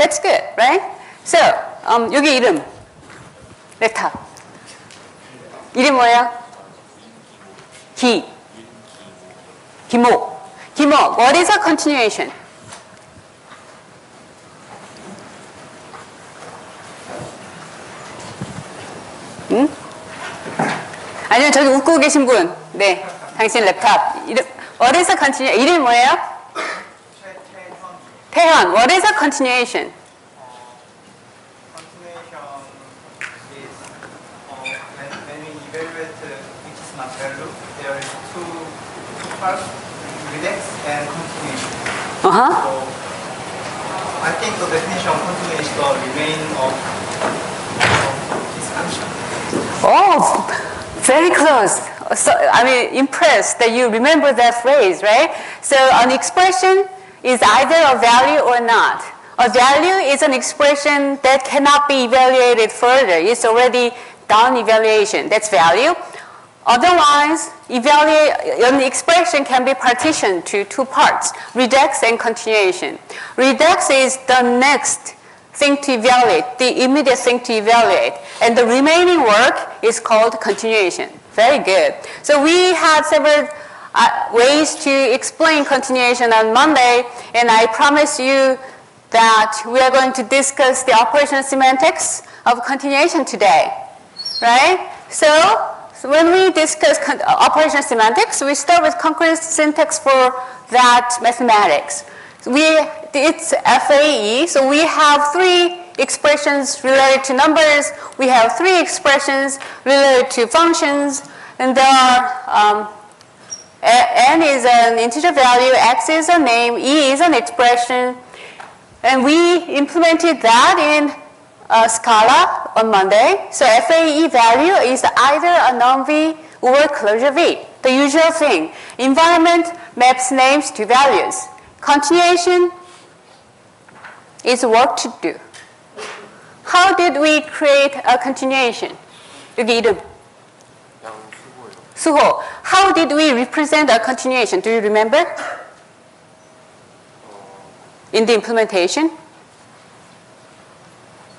That's good, right? So, um, 여기 이름. 랩탑. 이름 뭐예요? 기. 기모. 기모. What is a continuation? 응? 아니면 저기 웃고 계신 분. 네. 당신 랩탑. 이름, a continuation? 이름이 뭐예요? 태현. What is a continuation? Continuation is uh, when, when we evaluate uh, each smart value, there is two, two parts, redex and continuation. Uh-huh. So I think the definition of continuation is the remain of, of this function. Oh, very close. So, I mean, impressed that you remember that phrase, right? So an expression is either a value or not. A value is an expression that cannot be evaluated further. It's already done evaluation. That's value. Otherwise, evaluate, an expression can be partitioned to two parts, reduction and continuation. Reduction is the next thing to evaluate, the immediate thing to evaluate. And the remaining work is called continuation. Very good. So we had several uh, ways to explain continuation on Monday, and I promise you that we are going to discuss the operational semantics of continuation today. Right? So, so when we discuss uh, operational semantics, we start with concrete syntax for that mathematics. We, it's FAE, so we have three expressions related to numbers, we have three expressions related to functions, and there are um, n is an integer value, x is a name, e is an expression. And we implemented that in uh, Scala on Monday. So FAE value is either a NumV or closure V, the usual thing. Environment maps names to values. Continuation is work to do. How did we create a continuation? 여기 이름. 수호. How did we represent a continuation? Do you remember? In the implementation?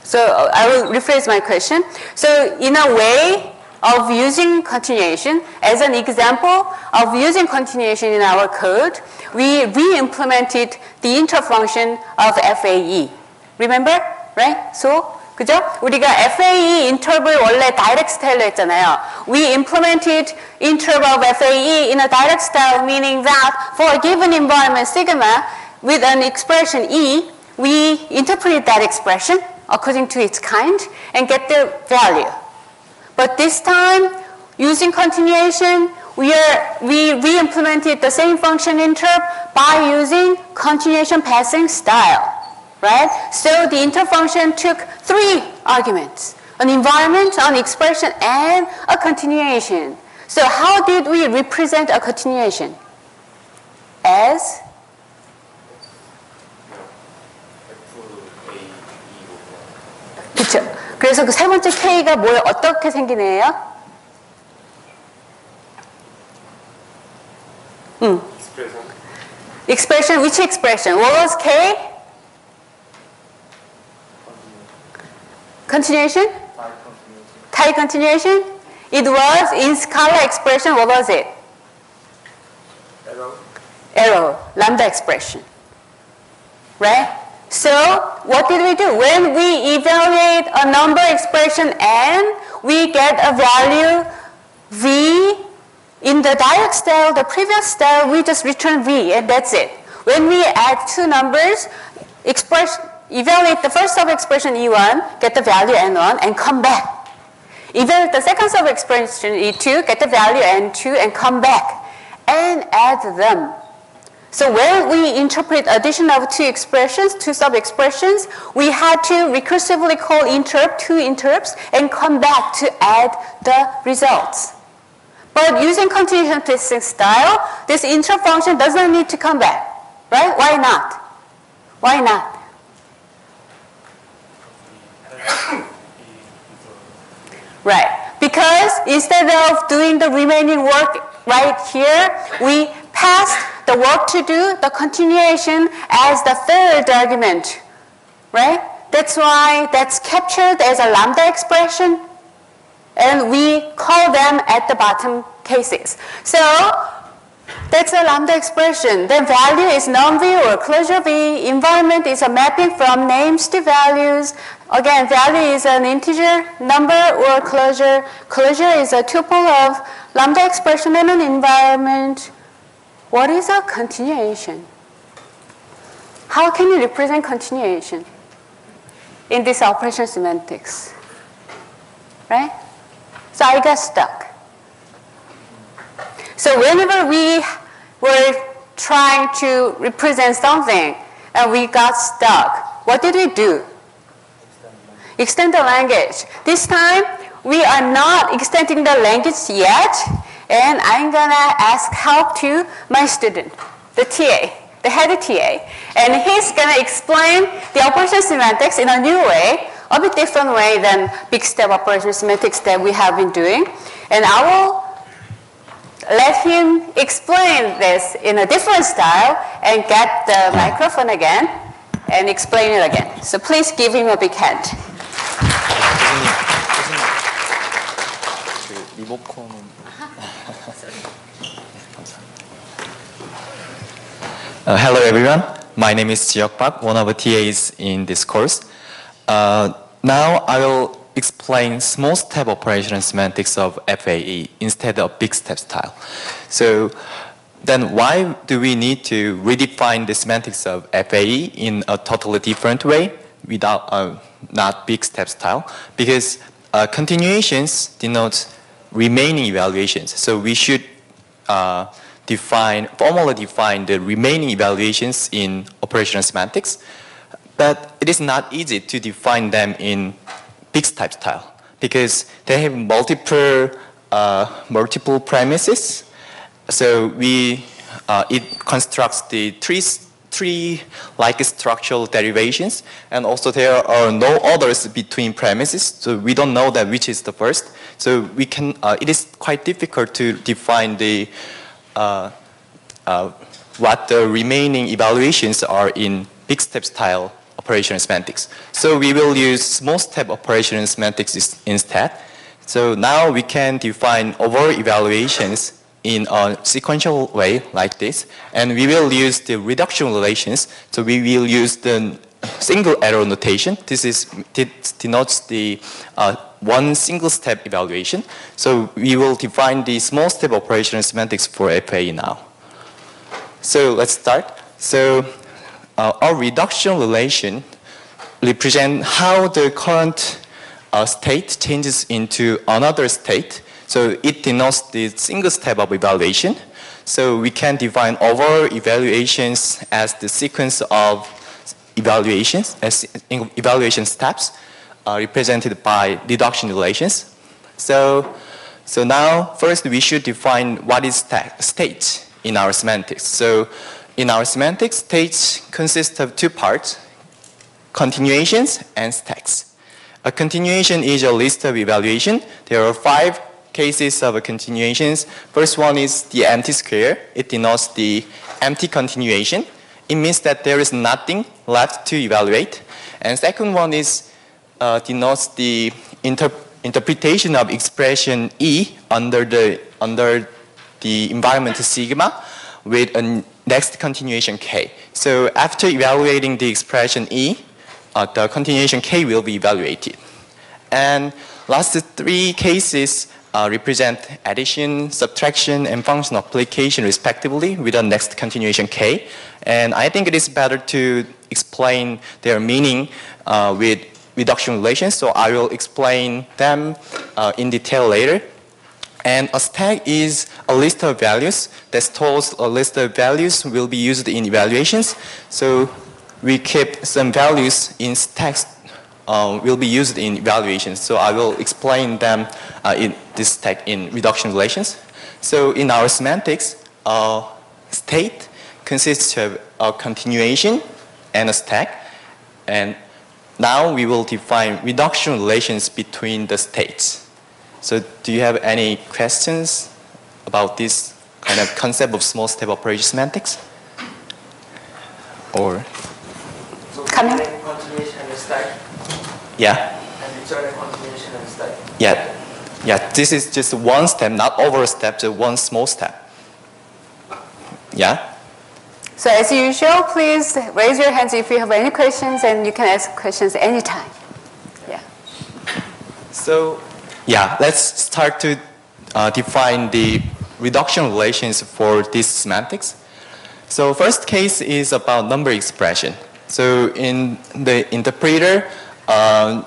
So uh, I will rephrase my question. So in a way of using continuation, as an example of using continuation in our code, we re-implemented the interp function of FAE. Remember? Right? So 그죠? 우리가 FAE 인터벌 원래 direct style로 했잖아요. We implemented interval of FAE in a direct style, meaning that for a given environment sigma with an expression E, we interpret that expression according to its kind and get the value. But this time, using continuation, we, are, we re-implemented the same function interp by using continuation passing style, right? So the interp function took three arguments, an environment, an expression, and a continuation. So how did we represent a continuation? As? 그렇죠. 그래서 그 번째 K가 뭐에 어떻게 생기네요? 음. Expression. Expression. Which expression? What was K? Continuation? Tie continuation? It was in Scala expression, what was it? Arrow, lambda expression. Right? So, what did we do? When we evaluate a number expression n, we get a value v. In the direct style, the previous style, we just return v, and that's it. When we add two numbers, express, evaluate the first sub-expression e1, get the value n1, and come back. Evaluate the second sub-expression e2, get the value n2, and come back, and add them. So when we interpret addition of two expressions, two sub-expressions, we had to recursively call interp two interps and come back to add the results. But using continuation passing style, this interp function does not need to come back, right? Why not? Why not? Right. Because instead of doing the remaining work right here, we passed the work to do, the continuation as the third argument right? That's why that's captured as a lambda expression, and we call them at the bottom cases. So that's a lambda expression. Then value is NumV or closure V. Environment is a mapping from names to values. Again, value is an integer number or closure. Closure is a tuple of lambda expression and an environment. What is a continuation? How can you represent continuation in this operation semantics? Right? So I got stuck. So whenever we were trying to represent something and we got stuck, what did we do? Extend the language. This time, we are not extending the language yet, and I'm gonna ask help to my student, the TA, the head TA, and he's gonna explain the operation semantics in a new way, a bit different way than big step operation semantics that we have been doing. And I will let him explain this in a different style and get the microphone again and explain it again. So please give him a big hand. Uh, hello everyone. My name is Jihyeok Park, one of the TAs in this course. Uh, now I will explain small step operation and semantics of FAE instead of big step style. So then why do we need to redefine the semantics of FAE in a totally different way without uh, not big step style? Because uh, continuations denote remaining evaluations. So we should uh, define, formally define the remaining evaluations in operational semantics. But it is not easy to define them in big step style because they have multiple uh, multiple premises. So we uh, it constructs the three three like structural derivations, and also there are no others between premises. So we don't know that which is the first. So we can. Uh, it is quite difficult to define the uh, uh, what the remaining evaluations are in big step style semantics. So we will use small step operation semantics instead. So now we can define over evaluations in a sequential way like this, and we will use the reduction relations. So we will use the single arrow notation. This is this denotes the uh, one single step evaluation. So we will define the small step operation semantics for FAE now. So let's start. So uh, our reduction relation represent how the current uh, state changes into another state. So it denotes the single step of evaluation. So we can define overall evaluations as the sequence of evaluations, as evaluation steps uh, represented by reduction relations. So, so now first we should define what is state in our semantics. So in our semantics, states consist of two parts, continuations and stacks. A continuation is a list of evaluation. There are five cases of continuations. First one is the empty square. It denotes the empty continuation. It means that there is nothing left to evaluate. And second one is uh, denotes the inter- interpretation of expression E under the under the environment sigma with a next continuation K. So after evaluating the expression E, uh, the continuation K will be evaluated. And last three cases uh, represent addition, subtraction, and function application respectively with a next continuation K. And I think it is better to explain their meaning uh, with reduction relations, so I will explain them uh, in detail later. And a stack is a list of values that stores a list of values will be used in evaluations. So we keep some values in stacks uh, will be used in evaluations. So I will explain them uh, in this stack in reduction relations. So in our semantics, uh, state consists of a continuation and a stack. And now we will define reduction relations between the states. So do you have any questions about this kind of concept of small step operation semantics? Or So Coming. continuation stack Yeah. and return continuation and stack. Yeah. Yeah, this is just one step, not over a step, just one small step. Yeah? So as usual, please raise your hands if you have any questions and you can ask questions anytime. Yeah. So, yeah, let's start to uh, define the reduction relations for these semantics. So first case is about number expression. So in the interpreter, um,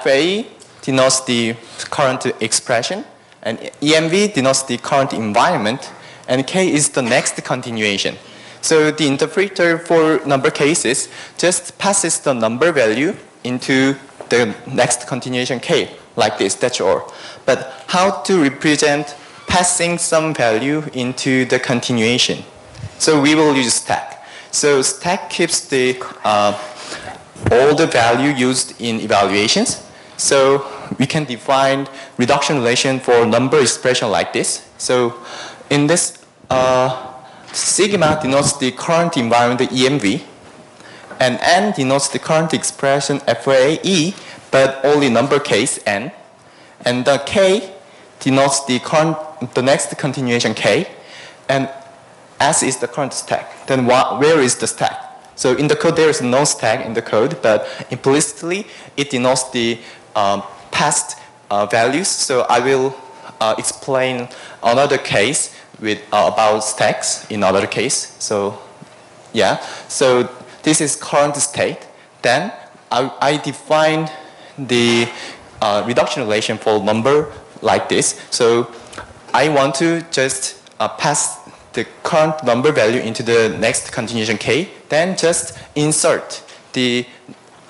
FA denotes the current expression, and EMV denotes the current environment, and K is the next continuation. So the interpreter for number cases just passes the number value into the next continuation K, like this, that's all. But how to represent passing some value into the continuation? So we will use stack. So stack keeps the uh, all the value used in evaluations. So we can define reduction relation for number expression like this. So in this, uh, sigma denotes the current environment, the EMV, and n denotes the current expression FAE, but only number case n, and the k denotes the current, the next continuation k, and S is the current stack. Then where is the stack? So in the code, there is no stack in the code, but implicitly it denotes the um, past uh, values. So I will uh, explain another case with uh, about stacks in another case. So yeah, so this is current state. Then I, I define the uh, reduction relation for number like this. So I want to just uh, pass the current number value into the next continuation k, then just insert the,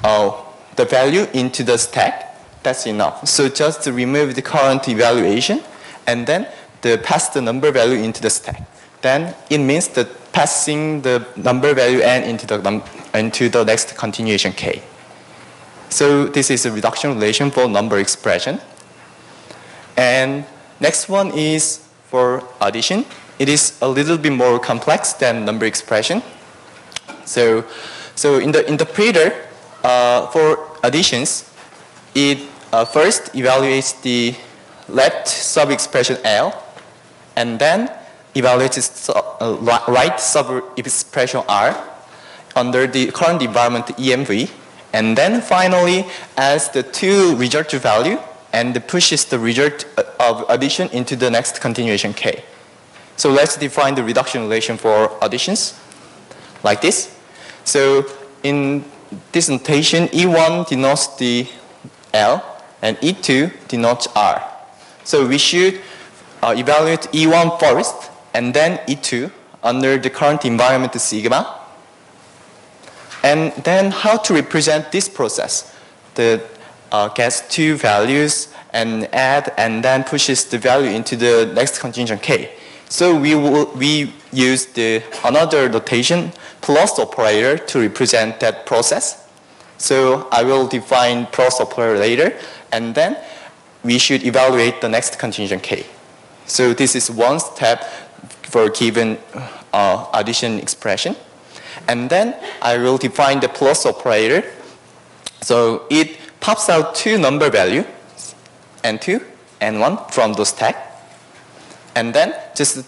uh, the value into the stack. That's enough. So just remove the current evaluation and then the pass the number value into the stack. Then it means that passing the number value n into the, into the next continuation k. So this is a reduction relation for number expression. And next one is for addition. It is a little bit more complex than number expression. So, so in the interpreter, uh, for additions, it uh, first evaluates the left sub-expression L, and then evaluates su- uh, right sub-expression R under the current environment EMV, and then finally adds the two result value and pushes the result uh, of addition into the next continuation K. So let's define the reduction relation for additions like this. So in this notation, E1 denotes the L and E2 denotes R. So we should uh, evaluate E1 first and then E2 under the current environment sigma. And then how to represent this process? The uh, gets two values and add and then pushes the value into the next contingent k. So we will we use the another notation plus operator to represent that process. So I will define plus operator later, and then we should evaluate the next contingent k. So this is one step for given uh, addition expression. And then I will define the plus operator. So it pops out two number value, n2, n1 from the stack. And then just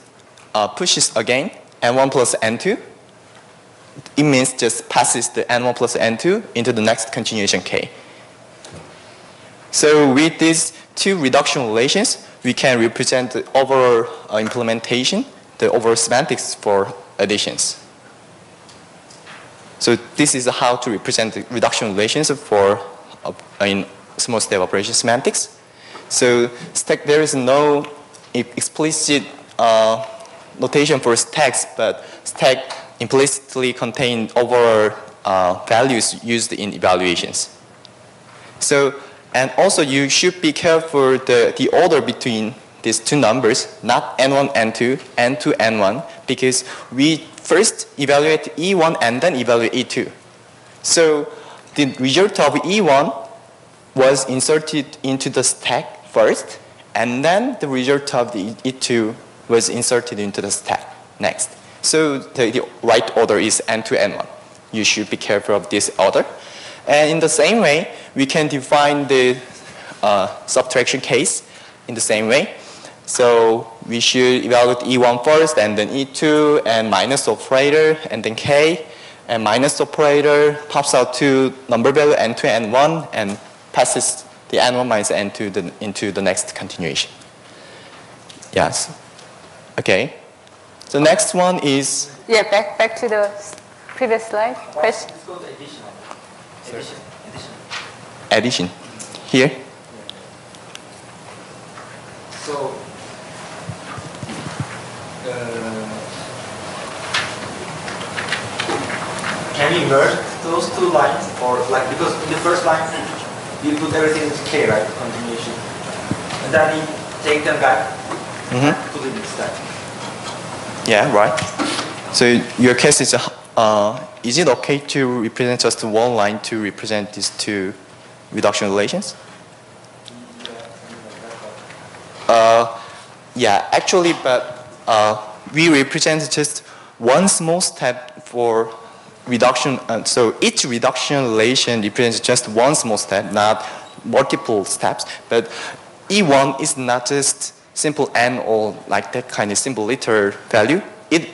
uh, pushes again n1 plus n2. It means just passes the n1 plus n2 into the next continuation k. So with these two reduction relations, we can represent the overall uh, implementation, the overall semantics for additions. So this is how to represent the reduction relations for uh, in small step operation semantics. So stack, there is no explicit uh, notation for stacks, but stack implicitly contain overall uh, values used in evaluations. So, and also you should be careful the, the order between these two numbers, not n1, n2, n2, n1, because we first evaluate e1 and then evaluate e2. So the result of e1 was inserted into the stack first, and then the result of the e2 was inserted into the stack next. So the, the right order is n2, n1. You should be careful of this order. And in the same way, we can define the uh, subtraction case in the same way. So we should evaluate E1 first, and then E2, and minus operator, and then K, and minus operator pops out to number value N2 and N1, and passes the N1 minus N2 the, into the next continuation. Yes. Okay. The next one is Yeah, back, back to the previous slide. Question? Let's go to addition. Addition. Addition. addition. Here. So, can you merge those two lines, or like because in the first line you put everything into K, right? Continuation, and then you take them back, Mhm. put it instead. Yeah, right. So your case is, uh, is it okay to represent just one line to represent these two reduction relations? Uh, yeah, actually, but uh, we represent just one small step for reduction. Uh, so each reduction relation represents just one small step, not multiple steps. But E1 is not just simple n or like that kind of simple literal value. It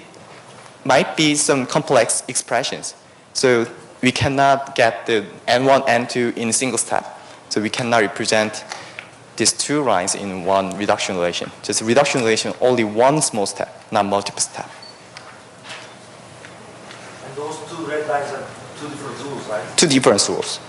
might be some complex expressions. So we cannot get the n1, n2 in a single step. So we cannot represent these two lines in one reduction relation. Just reduction relation, only one small step, not multiple step. And those two red lines are two different rules, right? Two different rules.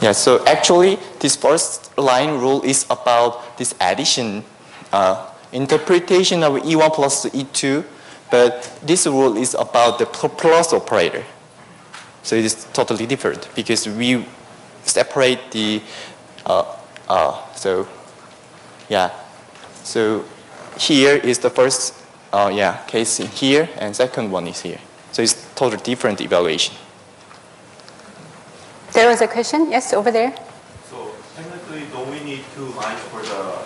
Yeah, so actually this first line rule is about this addition uh, interpretation of E1 plus E2, but this rule is about the plus operator. So it is totally different because we separate the, uh, uh, so yeah, so here is the first, uh, yeah, case in here, and second one is here. So it's totally different evaluation. There was a question? Yes, over there. So technically, don't we need two lines for the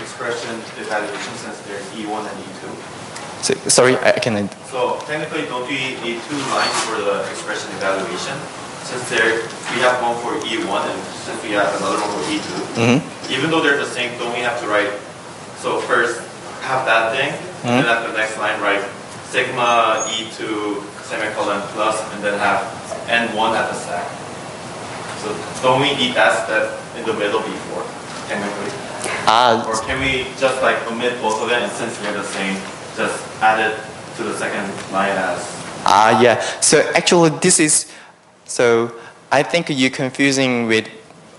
expression evaluation since there's E1 and E2? So, sorry, I I can. So technically, don't we need two lines for the expression evaluation? Since there, we have one for E1 and since we have another one for E2, Mhm. even though they're the same, don't we have to write, so first have that thing, and then at the next line write sigma E2 semicolon plus, and then have N1 at the stack. So don't we need that step in the middle before, technically? Ah, Or can we just like omit both of them, and since they're the same, just add it to the second line as? Ah, yeah. So actually, this is so. I think you're confusing with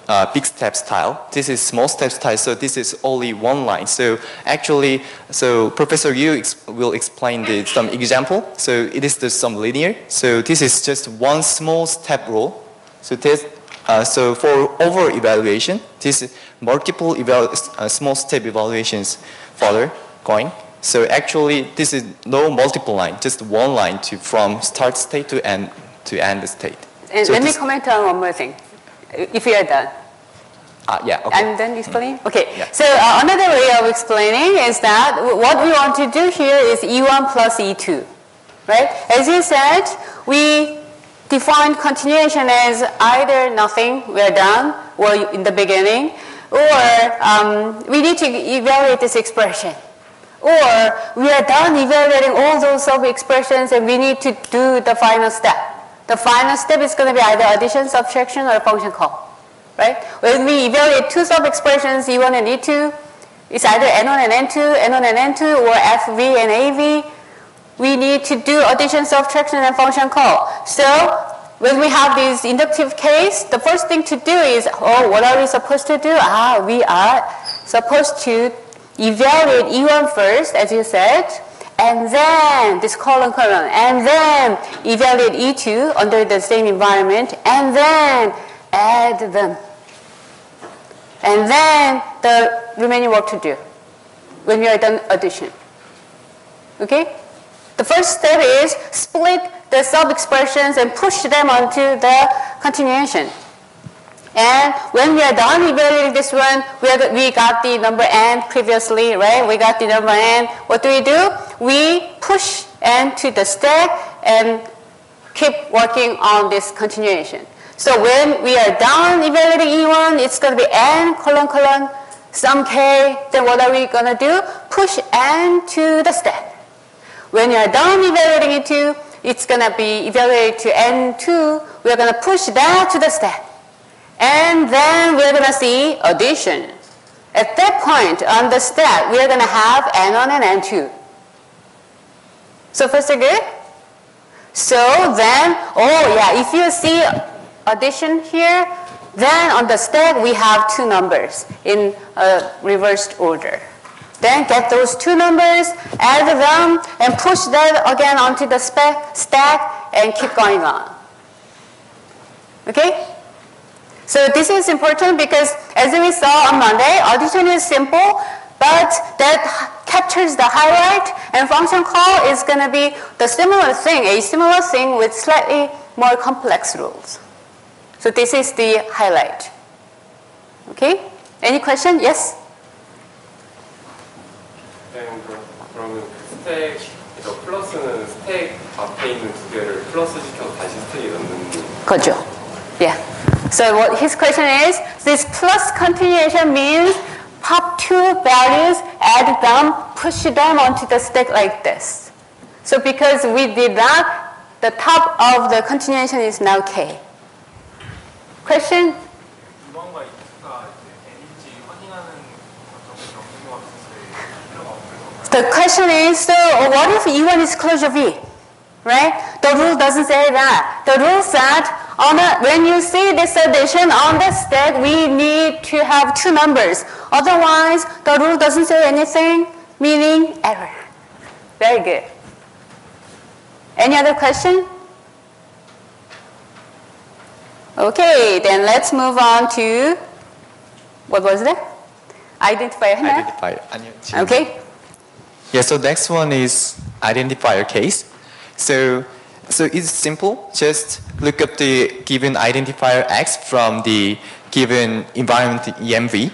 uh, big step style. This is small step style. So this is only one line. So actually, so Professor Yu ex- will explain the, some example. So it is the some linear. So this is just one small step rule. So this. Uh, so for over evaluation, this is multiple eval- uh, small step evaluations further going. So actually, this is no multiple line, just one line to from start state to end to end state. And So let me comment on one more thing, if you are done. Ah, yeah. Okay. I'm done explaining? Okay. Yeah. So uh, another way of explaining is that what we want to do here is E1 plus E2, right? As you said, we define continuation as either nothing, we're done, or in the beginning, or um, we need to evaluate this expression. Or we are done evaluating all those sub-expressions and we need to do the final step. The final step is going to be either addition, subtraction, or a function call right? When we evaluate two sub-expressions, E1 and E2, it's either N1 and N2, N1 and N2, or FV and AV. We need to do addition, subtraction, and function call. So when we have this inductive case, the first thing to do is, oh, what are we supposed to do? Ah, we are supposed to evaluate E1 first, as you said, and then this colon colon, and then evaluate E2 under the same environment, and then add them. And then the remaining work to do when we are done addition. Okay? The first step is split the sub-expressions and push them onto the continuation. And when we are done evaluating this one, we, are, we got the number n previously, right? We got the number n. What do we do? We push n to the stack and keep working on this continuation. So when we are done evaluating E1, it's going to be n colon colon some k. Then what are we going to do? Push n to the stack. When you're done evaluating E2, it's going to be evaluated to n2. We're going to push that to the stack. And then we're going to see addition. At that point on the stack, we're going to have n1 and n2. So first good? So then, oh yeah, if you see addition here, then on the stack we have two numbers in a reversed order. Then get those two numbers, add them, and push that again onto the stack and keep going on. Okay? So this is important because as we saw on Monday, addition is simple, but that captures the highlight and function call is going to be the similar thing, a similar thing with slightly more complex rules. So this is the highlight. Okay? Any question? Yes? 네, 그럼- 그러면 그 스택에서 플러스는 스택 앞에 있는 두 개를 플러스 시켜서 다시 스택에 넣는 거죠. Yeah. So what his question is, this plus continuation means pop two values, add them, push them onto the stack like this. So because we did that, the top of the continuation is now K. Question? The question is, so what if E1 is closure V? right? The rule doesn't say that. The rule said on the, when you see this addition on the stack, we need to have two numbers. Otherwise, the rule doesn't say anything, meaning error. Very good. Any other question? Okay, then let's move on to what was that? Identifier. Identifier. Okay. Yeah, so next one is identifier case. So, so it's simple. Just look up the given identifier x from the given environment env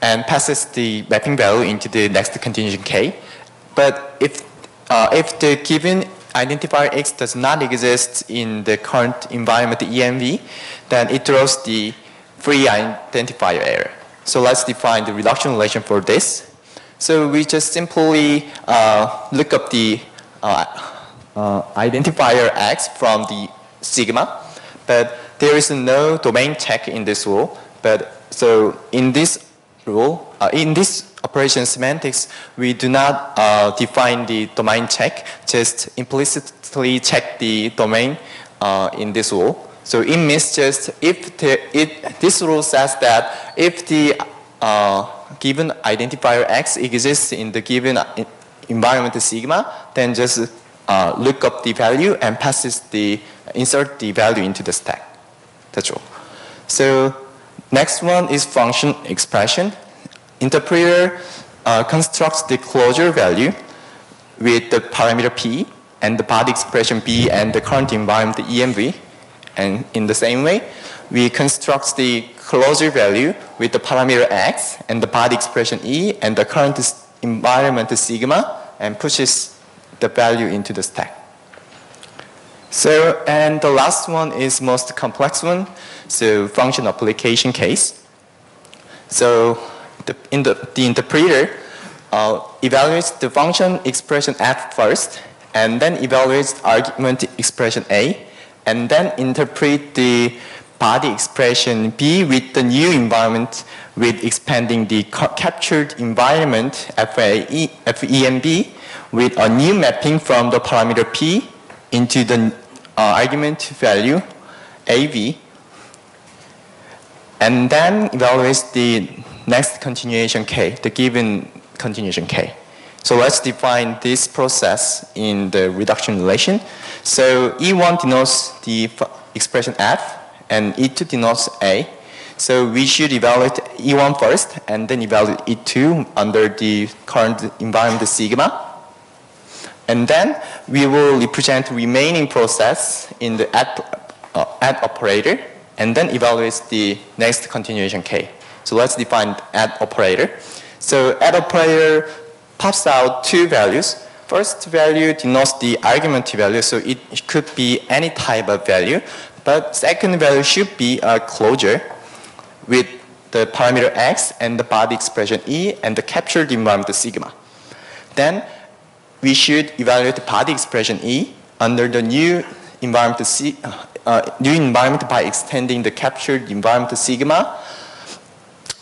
and passes the mapping value into the next continuation k. But if, uh, if the given identifier x does not exist in the current environment env, then it throws the free identifier error. So let's define the reduction relation for this. So we just simply uh, look up the uh, uh, identifier x from the sigma, but there is no domain check in this rule. But so in this rule, uh, in this operation semantics, we do not uh, define the domain check, just implicitly check the domain uh, in this rule. So it means just if the, it, this rule says that if the uh, given identifier x exists in the given environment sigma, then just uh, look up the value and passes the insert the value into the stack. That's all. So next one is function expression. Interpreter uh, constructs the closure value with the parameter p and the body expression b and the current environment the env. And in the same way, we construct the closure value with the parameter x and the body expression e and the current environment sigma and pushes the value into the stack. So, and the last one is most complex one. So, function application case. So, the, in the, the interpreter uh, evaluates the function expression f first, and then evaluates argument expression a, and then interpret the body expression b with the new environment with expanding the ca- captured environment FAE, FEMB with a new mapping from the parameter p into the uh, argument value AV and then evaluates the next continuation k, the given continuation k. So let's define this process in the reduction relation. So E1 denotes the expression f, and E2 denotes a. So we should evaluate E1 first, and then evaluate E2 under the current environment sigma. And then we will represent remaining process in the add, uh, app operator and then evaluate the next continuation k. So let's define app operator. So app operator pops out two values. first value denotes the argument value, so it could be any type of value. But second value should be a closure with the parameter x and the body expression e and the captured environment sigma. Then we should evaluate the body expression e under the new environment, C, uh, new environment by extending the captured environment sigma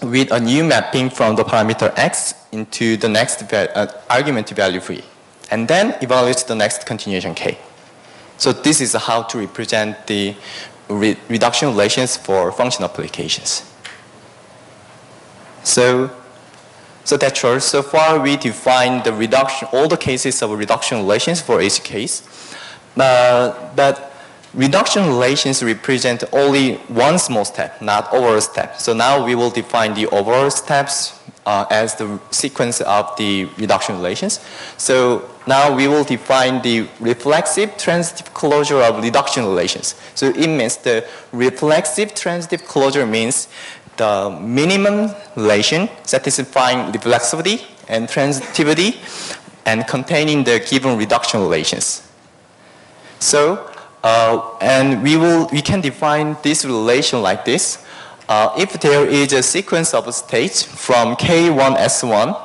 with a new mapping from the parameter x into the next uh, argument value v, and then evaluate the next continuation k. So this is how to represent the re- reduction relations for function applications. So, so that's all. So far we define the reduction, all the cases of reduction relations for each case. Uh, but reduction relations represent only one small step, not overall step. So now we will define the overall steps uh, as the sequence of the reduction relations. So now we will define the reflexive transitive closure of reduction relations. So it means the reflexive transitive closure means the minimum relation satisfying reflexivity and transitivity and containing the given reduction relations. So, uh, and we will we can define this relation like this. Uh, if there is a sequence of states from K1S1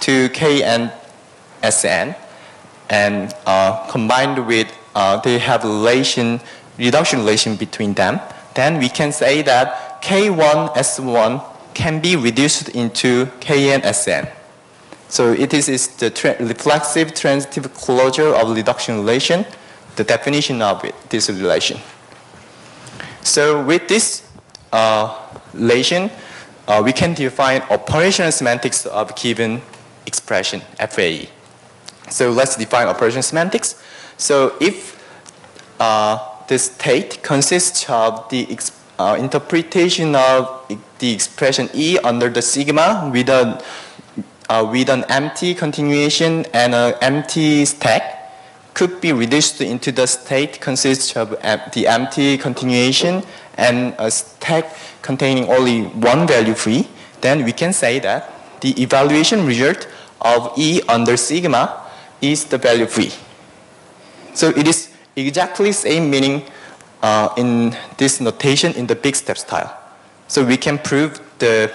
to KNSN, and uh, combined with uh, they have relation reduction relation between them, then we can say that K1S1 can be reduced into KNSN. So it is, is the tra- reflexive transitive closure of reduction relation, the definition of it, this relation. So with this uh, relation, uh, we can define operational semantics of given expression, FAE. So let's define operational semantics. So if uh, the state consists of the ex- uh, interpretation of the expression E under the sigma with, a, uh, with an empty continuation and an empty stack could be reduced into the state consists of the empty continuation and a stack containing only one value free, then we can say that the evaluation result of E under sigma is the value free. So it is exactly same meaning uh, in this notation in the big step style. So we can prove the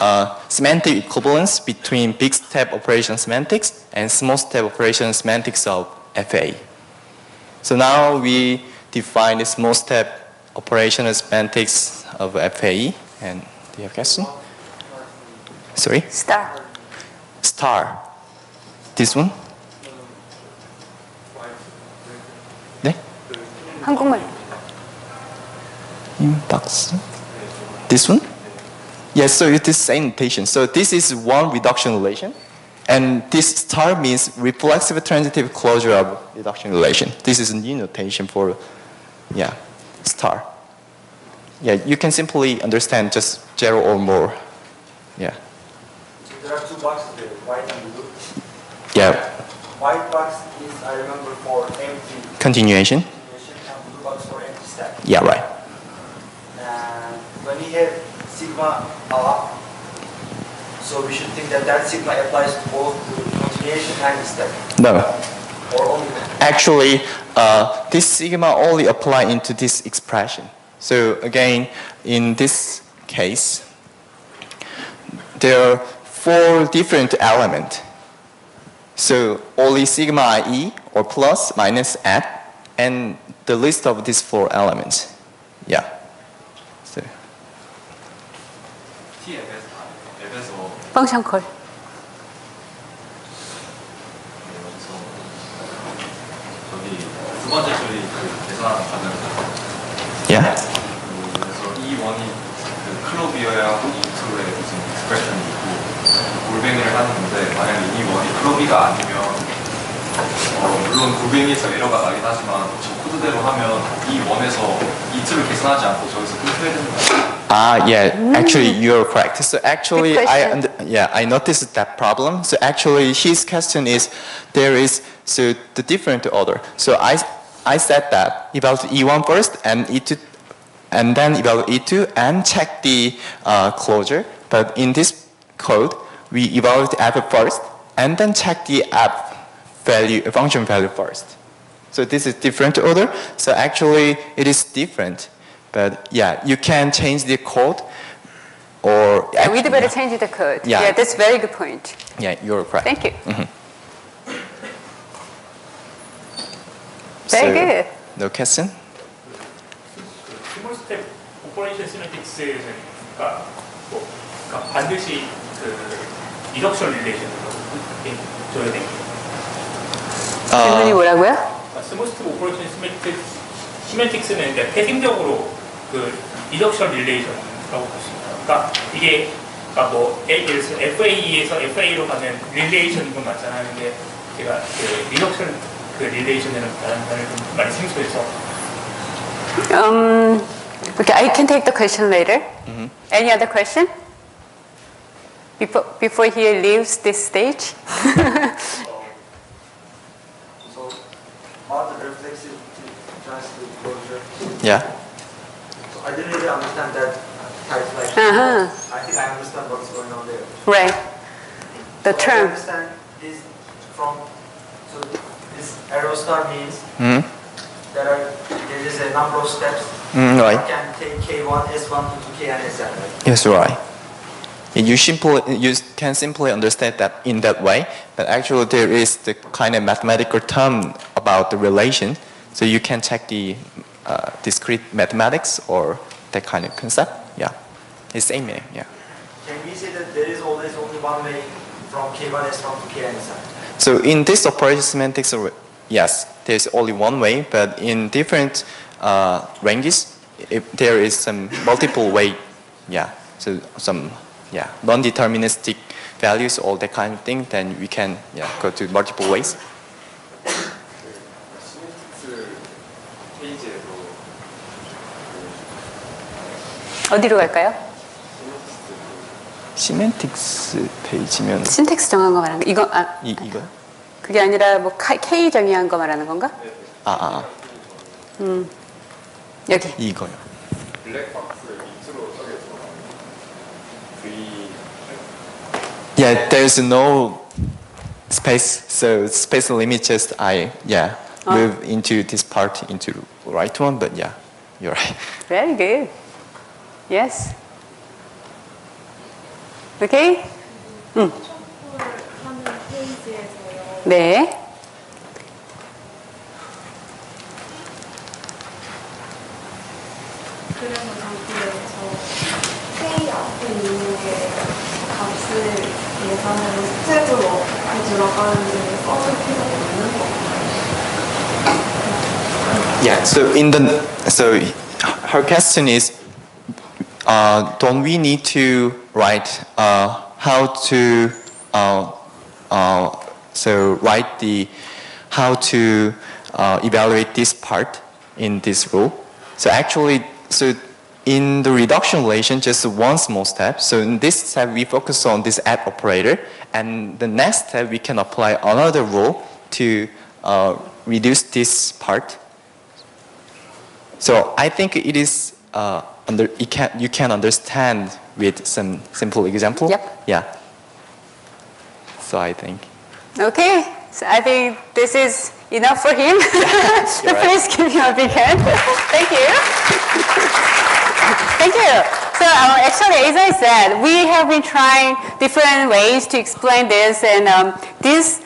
uh, semantic equivalence between big step operation semantics and small step operation semantics of FA. So now we define the small step operational semantics of FAE. And do you have a question? Sorry? Star. Star. This one? 네? 한국말. Mm, Inbox. This one? Yes, so it is same notation. So this is one reduction relation. And this star means reflexive transitive closure of reduction relation. This is a new notation for, yeah, star. Yeah, you can simply understand just zero or more. Yeah. So there are two boxes there, white and blue. Yeah. White box is, I remember, for empty Continuation. continuation and blue box for empty stack. Yeah, right. And when we have sigma r, so we should think that that sigma applies to both to continuation and stack, No. or only Actually, uh, this sigma only apply into this expression. So again, in this case, there are four different elements. So only sigma e or plus minus at and the list of these four elements. Yeah. 펑션 콜. 그 가능. yeah. 그래서 이 원이 그 클로비어하고 이 둘의 무슨 익스프레션이 있고 골뱅이를 하는 건데 만약에 이 원이 클로비가 아니면 어, 물론 골뱅이에서 에러가 나긴 하지만 저 코드대로 하면 이 원에서 이 틀을 계산하지 않고 저기서 끊겨야 되는 거예요. Ah, yeah. Actually, you're correct. So actually, Good I question. under, yeah I noticed that problem. So actually, his question is there is so the different order. So I I said that evaluate E1 first and E2, and then evaluate E2 and check the uh, closure. But in this code, we evaluate F first and then check the F value, function value first. So this is different order. So actually, it is different. But yeah, you can change the code or. Yeah, we'd better yeah. change the code. Yeah. yeah that's a very good point. Yeah, you're correct. Thank you. Mhm. Very So, good. No question? 스몰 스텝 오퍼레이션 시메틱스가 뭐, 그러니까 반드시 그 리덕션 릴레이션으로 줘야 됩니다. 질문이 Uh, 뭐라고요? 스텝 오퍼레이션 시메틱, 시메틱스 는 이제 태생적으로 그 리덕션 릴레이션이라고 볼수 있어요. 그러니까 이게 그러니까 뭐 예를 들어서 FA에서 FA로 가는 릴레이션인 건 맞잖아요. 근데 제가 그 리덕션 그 릴레이션이라는 단어를 좀 많이 생소해서 Um, okay, I can take the question later. Any other question? Before, before he leaves this stage? yeah. so I didn't really understand that type like. Uh-huh. I think I understand what's going on there. right. The So I term. understand is from, so this arrow star means Mhm. there are, there is a number of steps. Mm, right. I can take K1, S1 to K and Sn, right? Yes, right. You simply you can simply understand that in that way, but actually there is the kind of mathematical term about the relation, so you can check the uh, discrete mathematics or that kind of concept. Yeah, it's the same meaning. Yeah. Can we say that there is always only one way from K1, S1 to K and So in this operation semantics, or- yes, there's only one way, but in different uh, ranges, if there is some multiple way, yeah, so some yeah non-deterministic values, all that kind of thing, then we can yeah go to multiple ways. 어디로 갈까요? 시멘틱스 페이지면 신텍스 정한 거 말하는 거. 이거, 아, 이 이거 그게 아니라 뭐 카- K 정의한 거 말하는 건가? 아 아 아, 여기. 이거요. 블랙박스 밑으로 쪼개서 V Yeah, there's no space, so space limit just I yeah Ah. move into this part into right one, but yeah, you're right. Very good. Yes. Okay? 하는 페이지에서요. 네. 그래서 장비에서 K 앞에 있는 게 값을 예산으로 스텝으로 어떻게 들어가는지 써줄 필요가 있는 거 Yeah. So in the so her question is, uh, don't we need to write uh, how to uh, uh, so write the how to uh, evaluate this part in this rule? So actually, so in the reduction relation, just one small step. So in this step, we focus on this add operator, and the next step we can apply another rule to reduce this part. So I think it is uh, under you can you can understand with some simple example. Yep. Yeah. So I think. Okay. So I think this is enough for him. so you're right. please give him a big hand. Thank you. Thank you. So uh, actually, as I said, we have been trying different ways to explain this, and um, this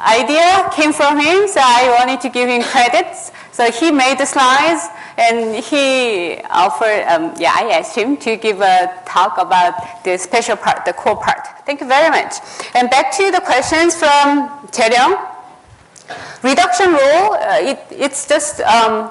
idea came from him, so I wanted to give him credits. So he made the slides, and he offered, um, yeah, I asked him to give a talk about the special part, the core part. Thank you very much. And back to the questions from Jaeryong. Reduction rule, uh, it, it's just, um,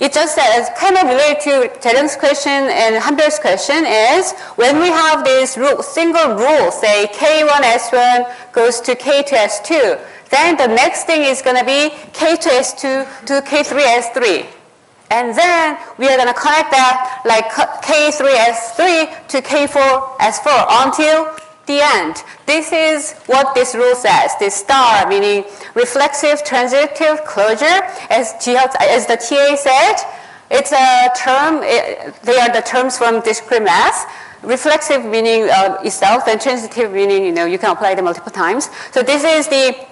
it just says, kind of related to Jaeryong's question and Hanbyeol's question is, when we have this rule, single rule, say K1S1 goes to K2S2, then the next thing is going to be K2S2 to K3S3. And then we are going to connect that like K3S3 to K4S4 until the end. This is what this rule says. This star meaning reflexive transitive closure, as, as the TA said, it's a term, eh, they are the terms from discrete math. Reflexive meaning uh, itself and transitive meaning, you know, you can apply them multiple times. So this is the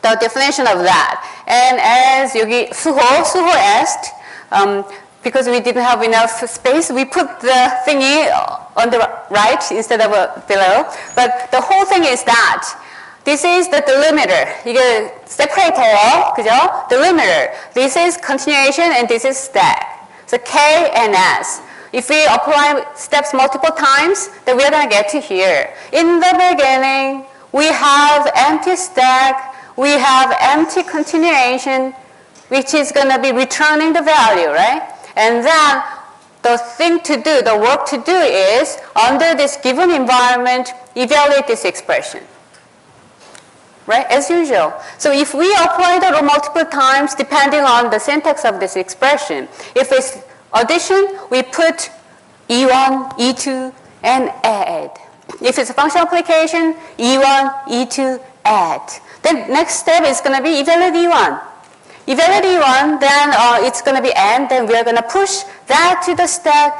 the definition of that. And as Yogi Suho, Suho asked, um, because we didn't have enough space, we put the thingy on the right instead of uh, below. But the whole thing is that this is the delimiter. 이게 separator, 그죠? Delimiter. This is continuation and this is stack. So K and S. If we apply steps multiple times, then we're going to get to here. In the beginning, we have empty stack, we have empty continuation, which is going to be returning the value, right? And then the thing to do, the work to do is, under this given environment, evaluate this expression. Right, as usual. So if we apply the rule multiple times, depending on the syntax of this expression, if it's addition, we put E1, E2, and add. If it's a function application, E1, E2, add. Then next step is going to be evaluate E1. Evaluate E1, then uh, it's going to be n, then we're going to push that to the stack,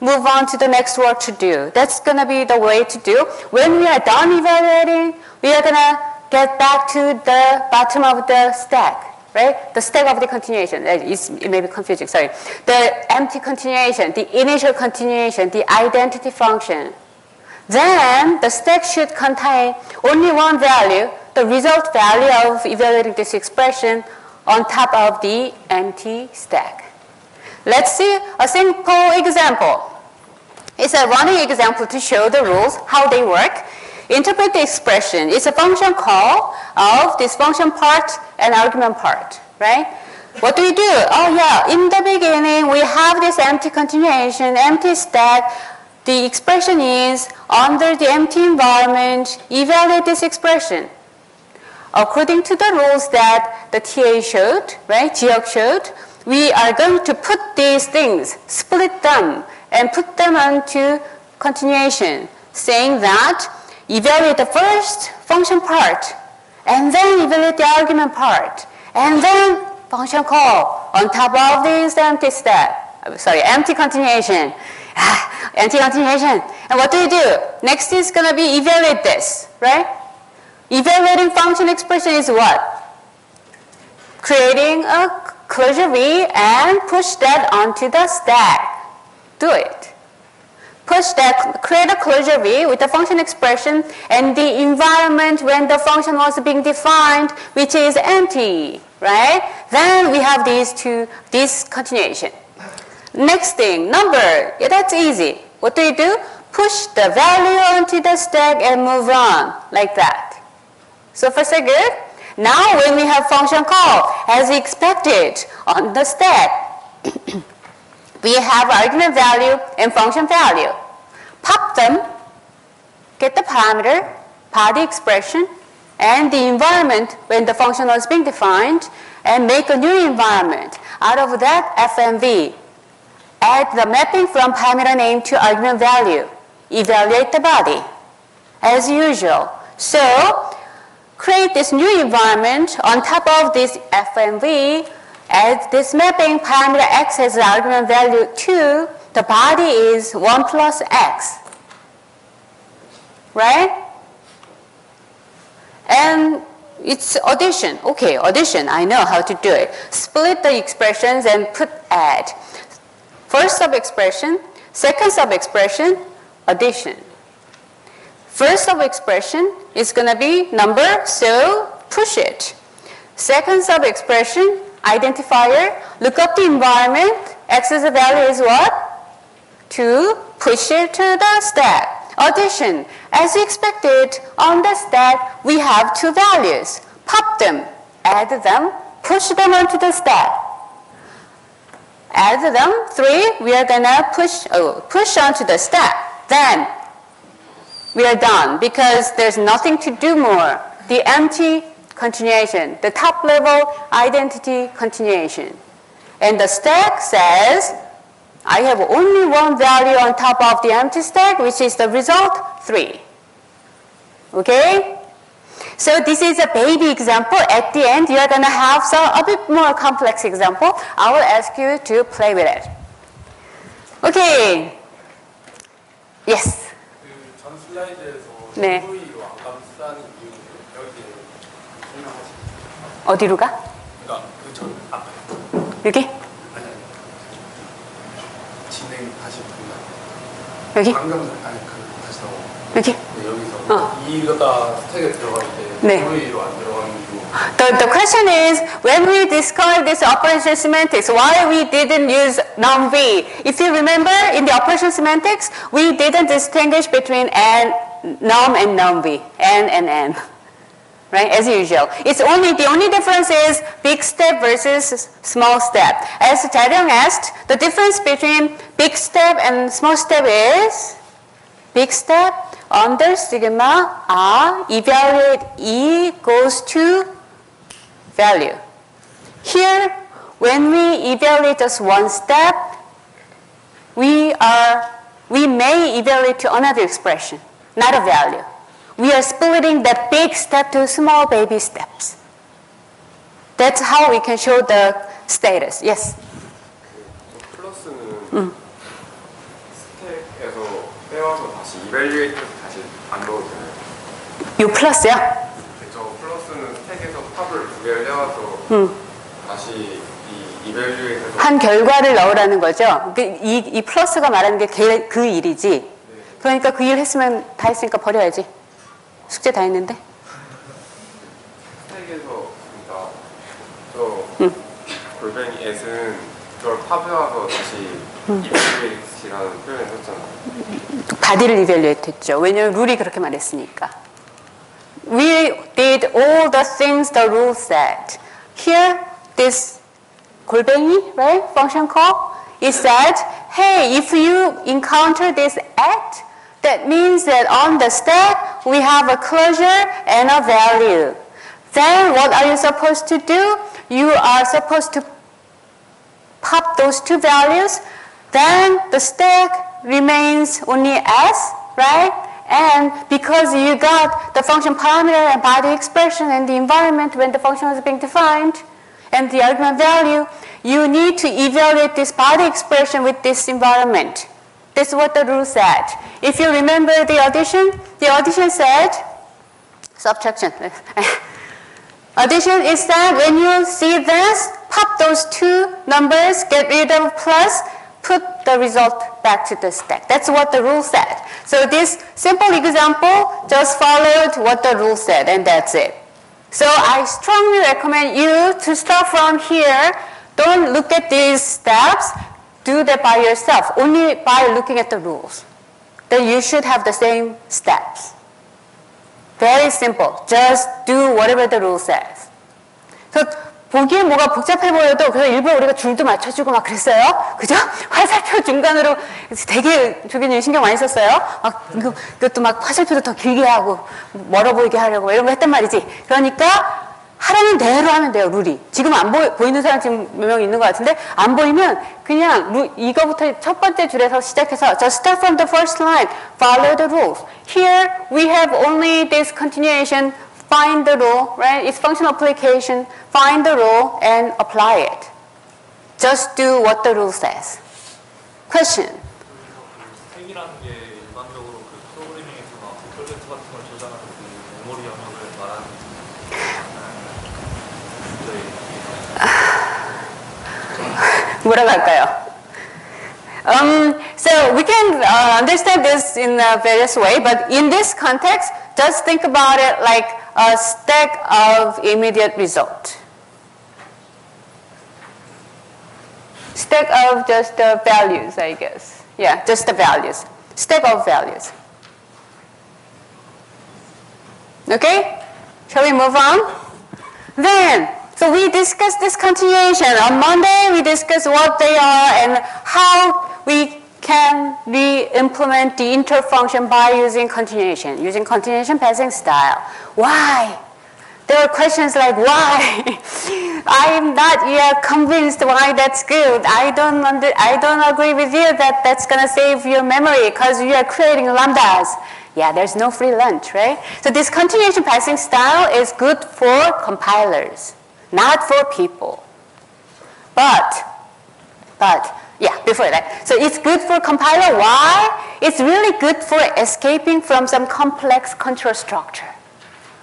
move on to the next work to do. That's going to be the way to do. When we are done evaluating, we are going to get back to the bottom of the stack, right? The stack of the continuation. Uh, it's, it may be confusing, sorry. The empty continuation, the initial continuation, the identity function. Then the stack should contain only one value, the result value of evaluating this expression on top of the empty stack. Let's see a simple example. It's a running example to show the rules, how they work. Interpret the expression. It's a function call of this function part and argument part, right? What do we do? Oh yeah, in the beginning we have this empty continuation, empty stack. The expression is under the empty environment, evaluate this expression. According to the rules that the TA showed, right, Jihyeok showed, we are going to put these things, split them, and put them onto continuation, saying that evaluate the first function part, and then evaluate the argument part, and then function call on top of this empty step. Uh, sorry, empty continuation. Empty continuation. And what do you do? Next is going to be evaluate this, right? Evaluating function expression is what? Creating a closure V and push that onto the stack. Do it. Push that, create a closure V with the function expression and the environment when the function was being defined, which is empty, right? Then we have these two, this continuation. Next thing, number. Yeah, that's easy. What do you do? Push the value onto the stack and move on, like that. So far so good? Now when we have function call, as expected on the stack, we have argument value and function value. Pop them, get the parameter, body expression, and the environment when the function was being defined, and make a new environment. Out of that, FMV. Add the mapping from parameter name to argument value. Evaluate the body, as usual. So, create this new environment on top of this FMV, add this mapping parameter x as the argument value 2, the body is 1 plus x. Right? And it's addition. Okay, addition, I know how to do it. Split the expressions and put add. First sub-expression, second sub-expression, addition. First sub-expression is going to be number, so push it. Second sub-expression, identifier, look up the environment, access the value is what? To push it to the stack. Addition, as expected, on the stack we have two values. Pop them, add them, push them onto the stack. Add them, three, we are gonna push, oh, push onto the stack. Then we are done because there's nothing to do more. The empty continuation, the top level identity continuation. And the stack says, I have only one value on top of the empty stack, which is the result, 3. Okay? So this is a baby example. At the end, you're going to have some, a bit more complex example. I will ask you to play with it. Okay. Yes. 슬라이드에서 네. GUI로 안감 쓰라는 이유는 여기 설명하신 어디로 가? 그러니까 그저 앞에 여기? 아니 아니 진행 다시 보면 여기? 방금 아니 그 다시 나오 여기? 네, 여기서 어. 이거다 스택에 들어갈 때 네. V로 안 들어가는 이유 The, the question is, when we describe this operation semantics, why we didn't use NumV? If you remember, in the operation semantics, we didn't distinguish between n, num and num-v, n and n. Right, as usual. It's only, the only difference is big step versus small step. As Jaeryong asked, the difference between big step and small step is big step under sigma r evaluate e goes to value. Here, when we evaluate just one step, we are we may evaluate to another expression, not a value. We are splitting that big step to small baby steps. That's how we can show the status. Yes. 저 플러스는 스택에서 빼와서 다시 이밸류에이트 다시 안 넣어도 되나요? U 플러스요? 스택에서 팝을 두 개를 해와서 음. 다시 한 결과를 넣으라는 거죠. 그 이, 이 플러스가 말하는 게 그 일이지. 그러니까 그 일 했으면 다 했으니까 버려야지. 숙제 다 했는데. 스택에서 그러니까 저 골뱅이 S는 그걸 팝해와서 다시 이밸류에이트라는 표현을 썼잖아요. 바디를 이벨리에이트 했죠. 왜냐면 룰이 그렇게 말했으니까. We did all the things the rule said. Here, this Golbenyi, right, function call, it said, hey, if you encounter this at, that means that on the stack, we have a closure and a value. Then what are you supposed to do? You are supposed to pop those two values, then the stack remains only S, right? And because you got the function parameter and body expression and the environment when the function was being defined and the argument value, you need to evaluate this body expression with this environment. That's what the rule said. If you remember the addition, the addition said, subtraction. Addition is that when you see this, pop those two numbers, get rid of plus, put the result back to the stack. That's what the rule said. So this simple example just followed what the rule said and that's it. So I strongly recommend you to start from here. Don't look at these steps. Do that by yourself, only by looking at the rules. Then you should have the same steps. Very simple. Just do whatever the rule says. So 보기에 뭐가 복잡해 보여도 그래서 일부러 우리가 줄도 맞춰주고 막 그랬어요. 그죠? 화살표 중간으로 되게 조교님 신경 많이 썼어요. 막 이것도 막 화살표도 더 길게 하고 멀어 보이게 하려고 이런 거 했단 말이지. 그러니까 하라는 대로 하면 돼요, 룰이. 지금 안 보, 보이는 사람 지금 몇 명 있는 것 같은데 안 보이면 그냥 루, 이거부터 첫 번째 줄에서 시작해서 just start from the first line, follow the rules. Here we have only this continuation, find the rule, right? It's functional application, find the rule and apply it. Just do what the rule says. Question? 스택이라는 게 일반적으로 그 프로그래밍에서나 프로젝트 같은 걸 조작하는 그 메모리 영역을 말하는 뭐라고 할까요? Um, so we can uh, understand this in a various way, but in this context, just think about it like a stack of immediate result. Stack of just the values, I guess. Yeah, just the values. Stack of values. Okay? Shall we move on? Then, so we discussed this continuation. On Monday, we discussed what they are and how we can we implement the interp function by using continuation, using continuation passing style. Why? There are questions like why? I'm not yet convinced why that's good. I don't under, I don't agree with you that that's gonna save your memory because you are creating lambdas. Yeah, there's no free lunch, right? So this continuation passing style is good for compilers, not for people. But, but, yeah, before that. So it's good for compiler. Why? It's really good for escaping from some complex control structure.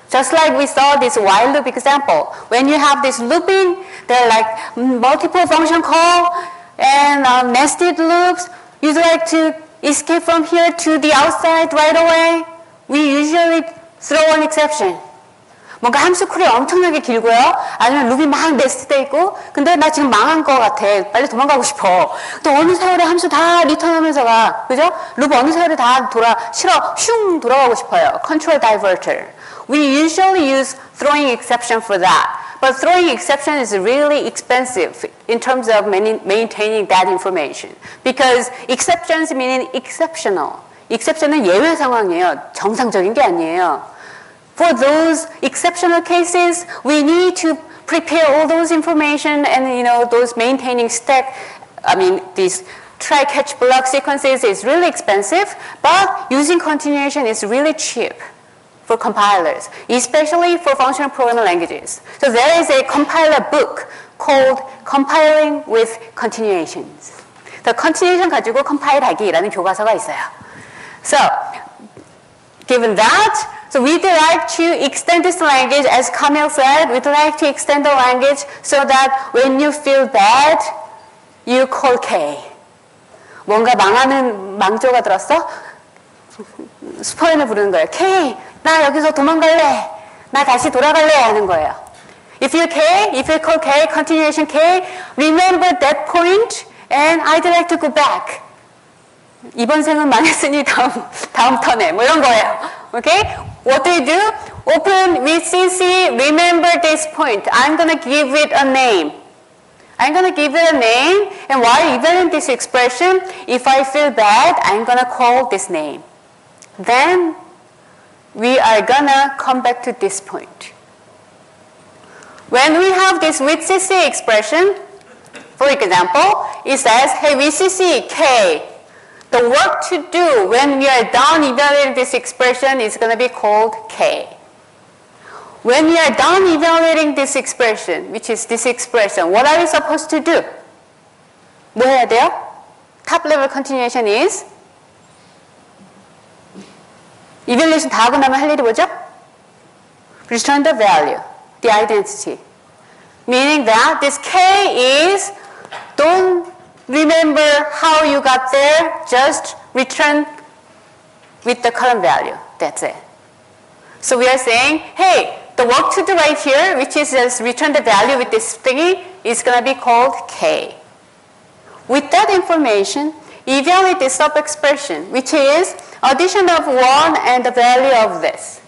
Just like we saw this while loop example. When you have this looping, there are like multiple function call and uh, nested loops. You'd like to escape from here to the outside right away. We usually throw an exception. 뭔가 함수 쿨이 엄청나게 길고요. 아니면 룹이 막 네스트돼 있고, 근데 나 지금 망한 것 같아. 빨리 도망가고 싶어. 또 어느 세월에 함수 다 리턴하면서 가. 그죠? 룹 어느 세월에 다 돌아, 싫어. 슝 돌아가고 싶어요. Control diverter. We usually use throwing exception for that. But throwing exception is really expensive in terms of maintaining that information. Because exceptions meaning exceptional. exception은 예외 상황이에요. 정상적인 게 아니에요. For those exceptional cases, we need to prepare all those information and you know those maintaining stack. I mean these try catch block sequences is really expensive, but using continuation is really cheap for compilers, especially for functional programming languages. So there is a compiler book called Compiling with Continuations. The continuation 가지고 컴파일하기라는 교과서가 있어요. So given that, so we'd like to extend this language, as Camille said, we'd like to extend the language so that when you feel bad, you call K. 뭔가 망하는 망조가 들었어? 스포인을 부르는 거예요. K, 나 여기서 도망갈래. 나 다시 돌아갈래 하는 거예요. If you K, if you call K, continuation K, remember that point and I'd like to go back. 이번 생은 망했으니 다음, 다음 턴에 뭐 이런 거예요. Okay? What do you do? Open VCC, remember this point. I'm gonna give it a name. I'm gonna give it a name and why even in this expression, if I feel bad, I'm gonna call this name. Then we are gonna come back to this point. When we have this with CC expression, for example, it says, hey, VCC, K, the work to do when we are done evaluating this expression is going to be called K. When we are done evaluating this expression, which is this expression, what are we supposed to do? 뭐 해야 돼요? Top level continuation is evaluation 다 하고 나면 할 일이 뭐죠? Return the value, the identity. Meaning that this K is don't remember how you got there, just return with the current value. That's it. So we are saying, hey, the work to do right here, which is just return the value with this thingy, is going to be called K. With that information, evaluate this sub-expression, which is addition of 1 and the value of this.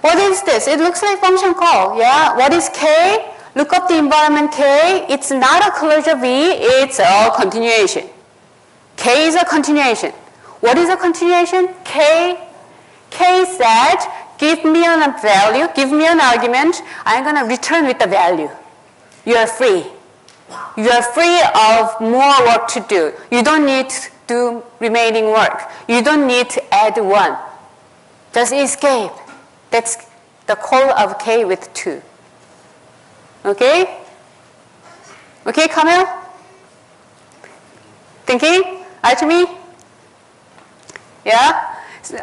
What is this? It looks like function call. Yeah. What is K? Look up the environment K. It's not a closure V, it's a continuation. K is a continuation. What is a continuation? K, K said, give me a value, give me an argument, I'm gonna return with the value. You are free. You are free of more work to do. You don't need to do remaining work. You don't need to add one. Just escape. That's the call of K with two. Okay? Okay, Kamil? Thinking? Archie? Yeah?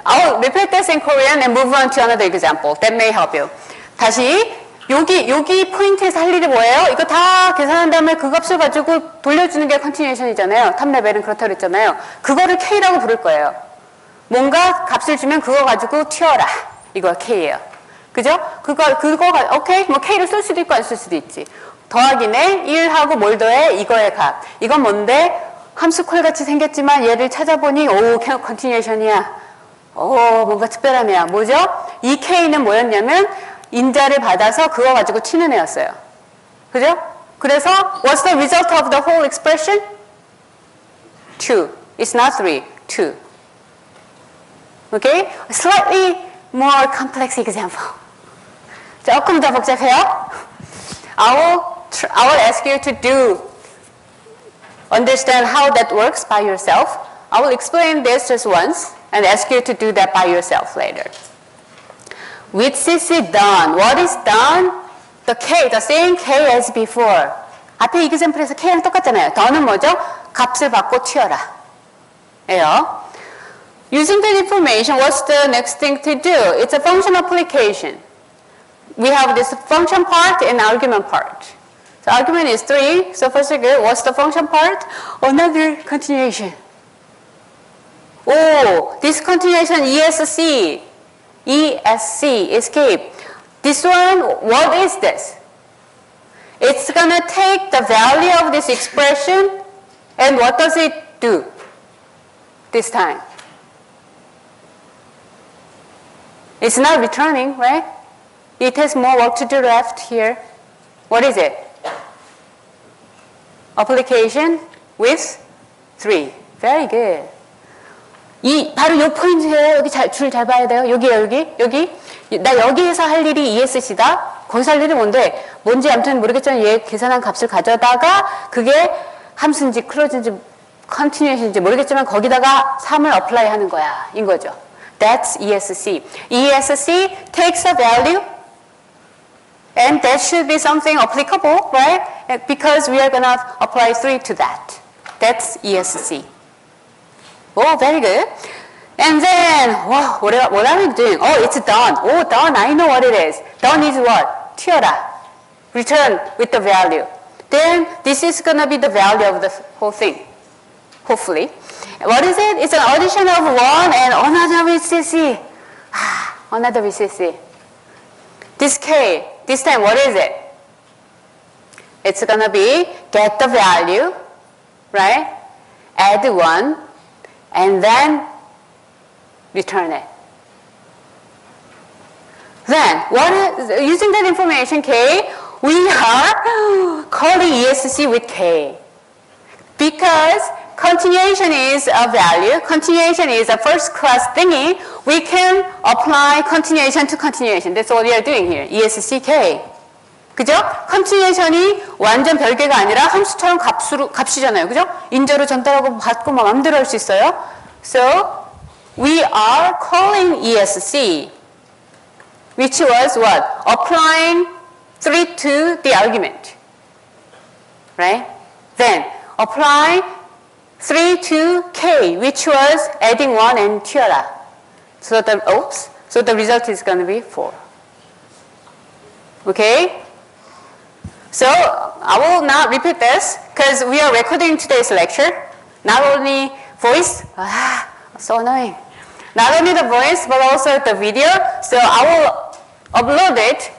I'll repeat this in Korean and move on to another example. That may help you. 다시 여기 여기 포인트에서 할 일이 뭐예요? 이거 다 계산한 다음에 그 값을 가지고 돌려주는 게 컨티뉴에이션이잖아요. 탑 레벨은 그렇다고 그랬잖아요. 그거를 K라고 부를 거예요. 뭔가 값을 주면 그거 가지고 튀어라. 이거 K예요. 그죠? 그거 그거가 오케이 뭐 K를 쓸 수도 있고 안 쓸 수도 있지. 더하기네 1하고 뭘 더해 이거의 값. 이건 뭔데? 함수 콜 같이 생겼지만 얘를 찾아보니 오 컨티뉴에이션이야. 오 뭔가 특별한 애야. 뭐죠? 이 K는 뭐였냐면 인자를 받아서 그거 가지고 치는 애였어요. 그죠? 그래서 what's the result of the whole expression? 2. It's not 3. 2. Okay? Slightly more complex example. 조금 더 복잡해요. I will, tr- I will ask you to do understand how that works by yourself. I will explain this just once and ask you to do that by yourself later. With CC done, what is done? The K, the same K as before. 앞에 example에서 K랑 똑같잖아요. 더는 뭐죠? 값을 받고 튀어라. 예요. Using that information, what's the next thing to do? It's a function application. We have this function part and argument part. The argument is 3, so first good. What's the function part? Another continuation. Oh, this continuation ESC, ESC, escape. This one, what is this? It's gonna take the value of this expression and what does it do this time? It's not returning, right? It has more work to do left here. What is it? Application with 3. Very good. 이 바로 요 포인트예요. 여기 줄 잘 봐야 돼요. 여기요, 여기, 여기. 나 여기에서 할 일이 ESC다. 거기서 할 일이 뭔데? 뭔지 아무튼 모르겠지만 얘 계산한 값을 가져다가 그게 함수인지 클로즈인지 컨티뉴에이션인지 모르겠지만 거기다가 3을 어플라이 하는 거야. 인 거죠. That's ESC. ESC takes a value and that should be something applicable, right? Because we are going to apply 3 to that. That's ESC. Oh, very good. And then, what, are, what are we doing? Oh, it's done. Oh, done. I know what it is. Done is what? Tiara. Return with the value. Then this is going to be the value of the whole thing, hopefully. What is it? It's an addition of one and another VCC. Ah, another VCC. This K, this time what is it? It's going to be get the value, right? Add one, and then return it. Then, what is, using that information K, we are calling ESC with K. Because continuation is a value, continuation is a first class thingy, we can apply continuation to continuation. That's what we are doing here, ESC K. 그죠? 컨티뉴에이션이 완전 별개가 아니라 함수처럼 값으로, 값이잖아요. 그죠? 인저로 전달하고 받고 막 마음대로 할 수 있어요. So, we are calling ESC, which was what? Applying 3 to the argument. Right? Then, apply 3 to K, which was adding 1 and tiara. So the, oops, so the result is going to be 4. Okay? So I will not repeat this because we are recording today's lecture. Not only voice, ah, so annoying. Not only the voice, but also the video. So I will upload it.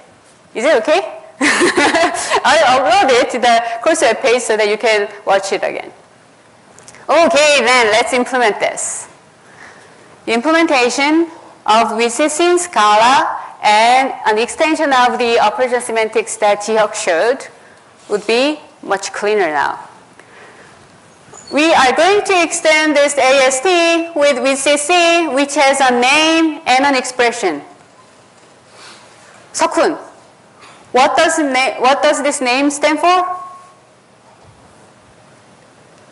Is it okay? I'll upload it to the course page so that you can watch it again. Okay, then let's implement this. The implementation of VCC in Scala and an extension of the operation semantics that Jihyeok showed would be much cleaner now. We are going to extend this AST with VCC, which has a name and an expression. Sokun, what does, what does this name stand for?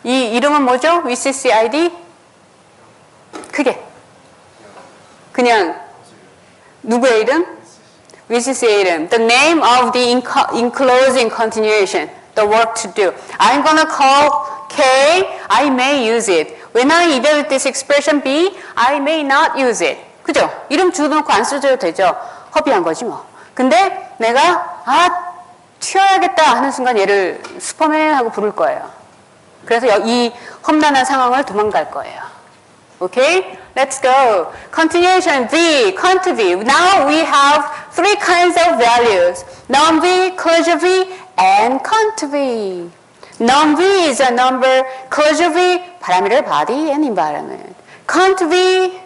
이 이름은 뭐죠? VCC ID? 크게. 그냥 누구의 이름? VCC의 이름. The name of the enclosing continuation. The work to do. I'm gonna call K. I may use it. When I evaluate this expression B, I may not use it. 그죠? 이름 주놓고 안 써줘도 되죠? 허비한 거지 뭐. 근데 내가 아 튀어야겠다 하는 순간 얘를 슈퍼맨 하고 부를 거예요. 그래서 이 험난한 상황을 도망갈 거예요. Okay? Let's go. Continuation V, cont V. Now we have three kinds of values. NumV, closure V, and cont V. NumV is a number, closure V, parameter body and environment. Cont V,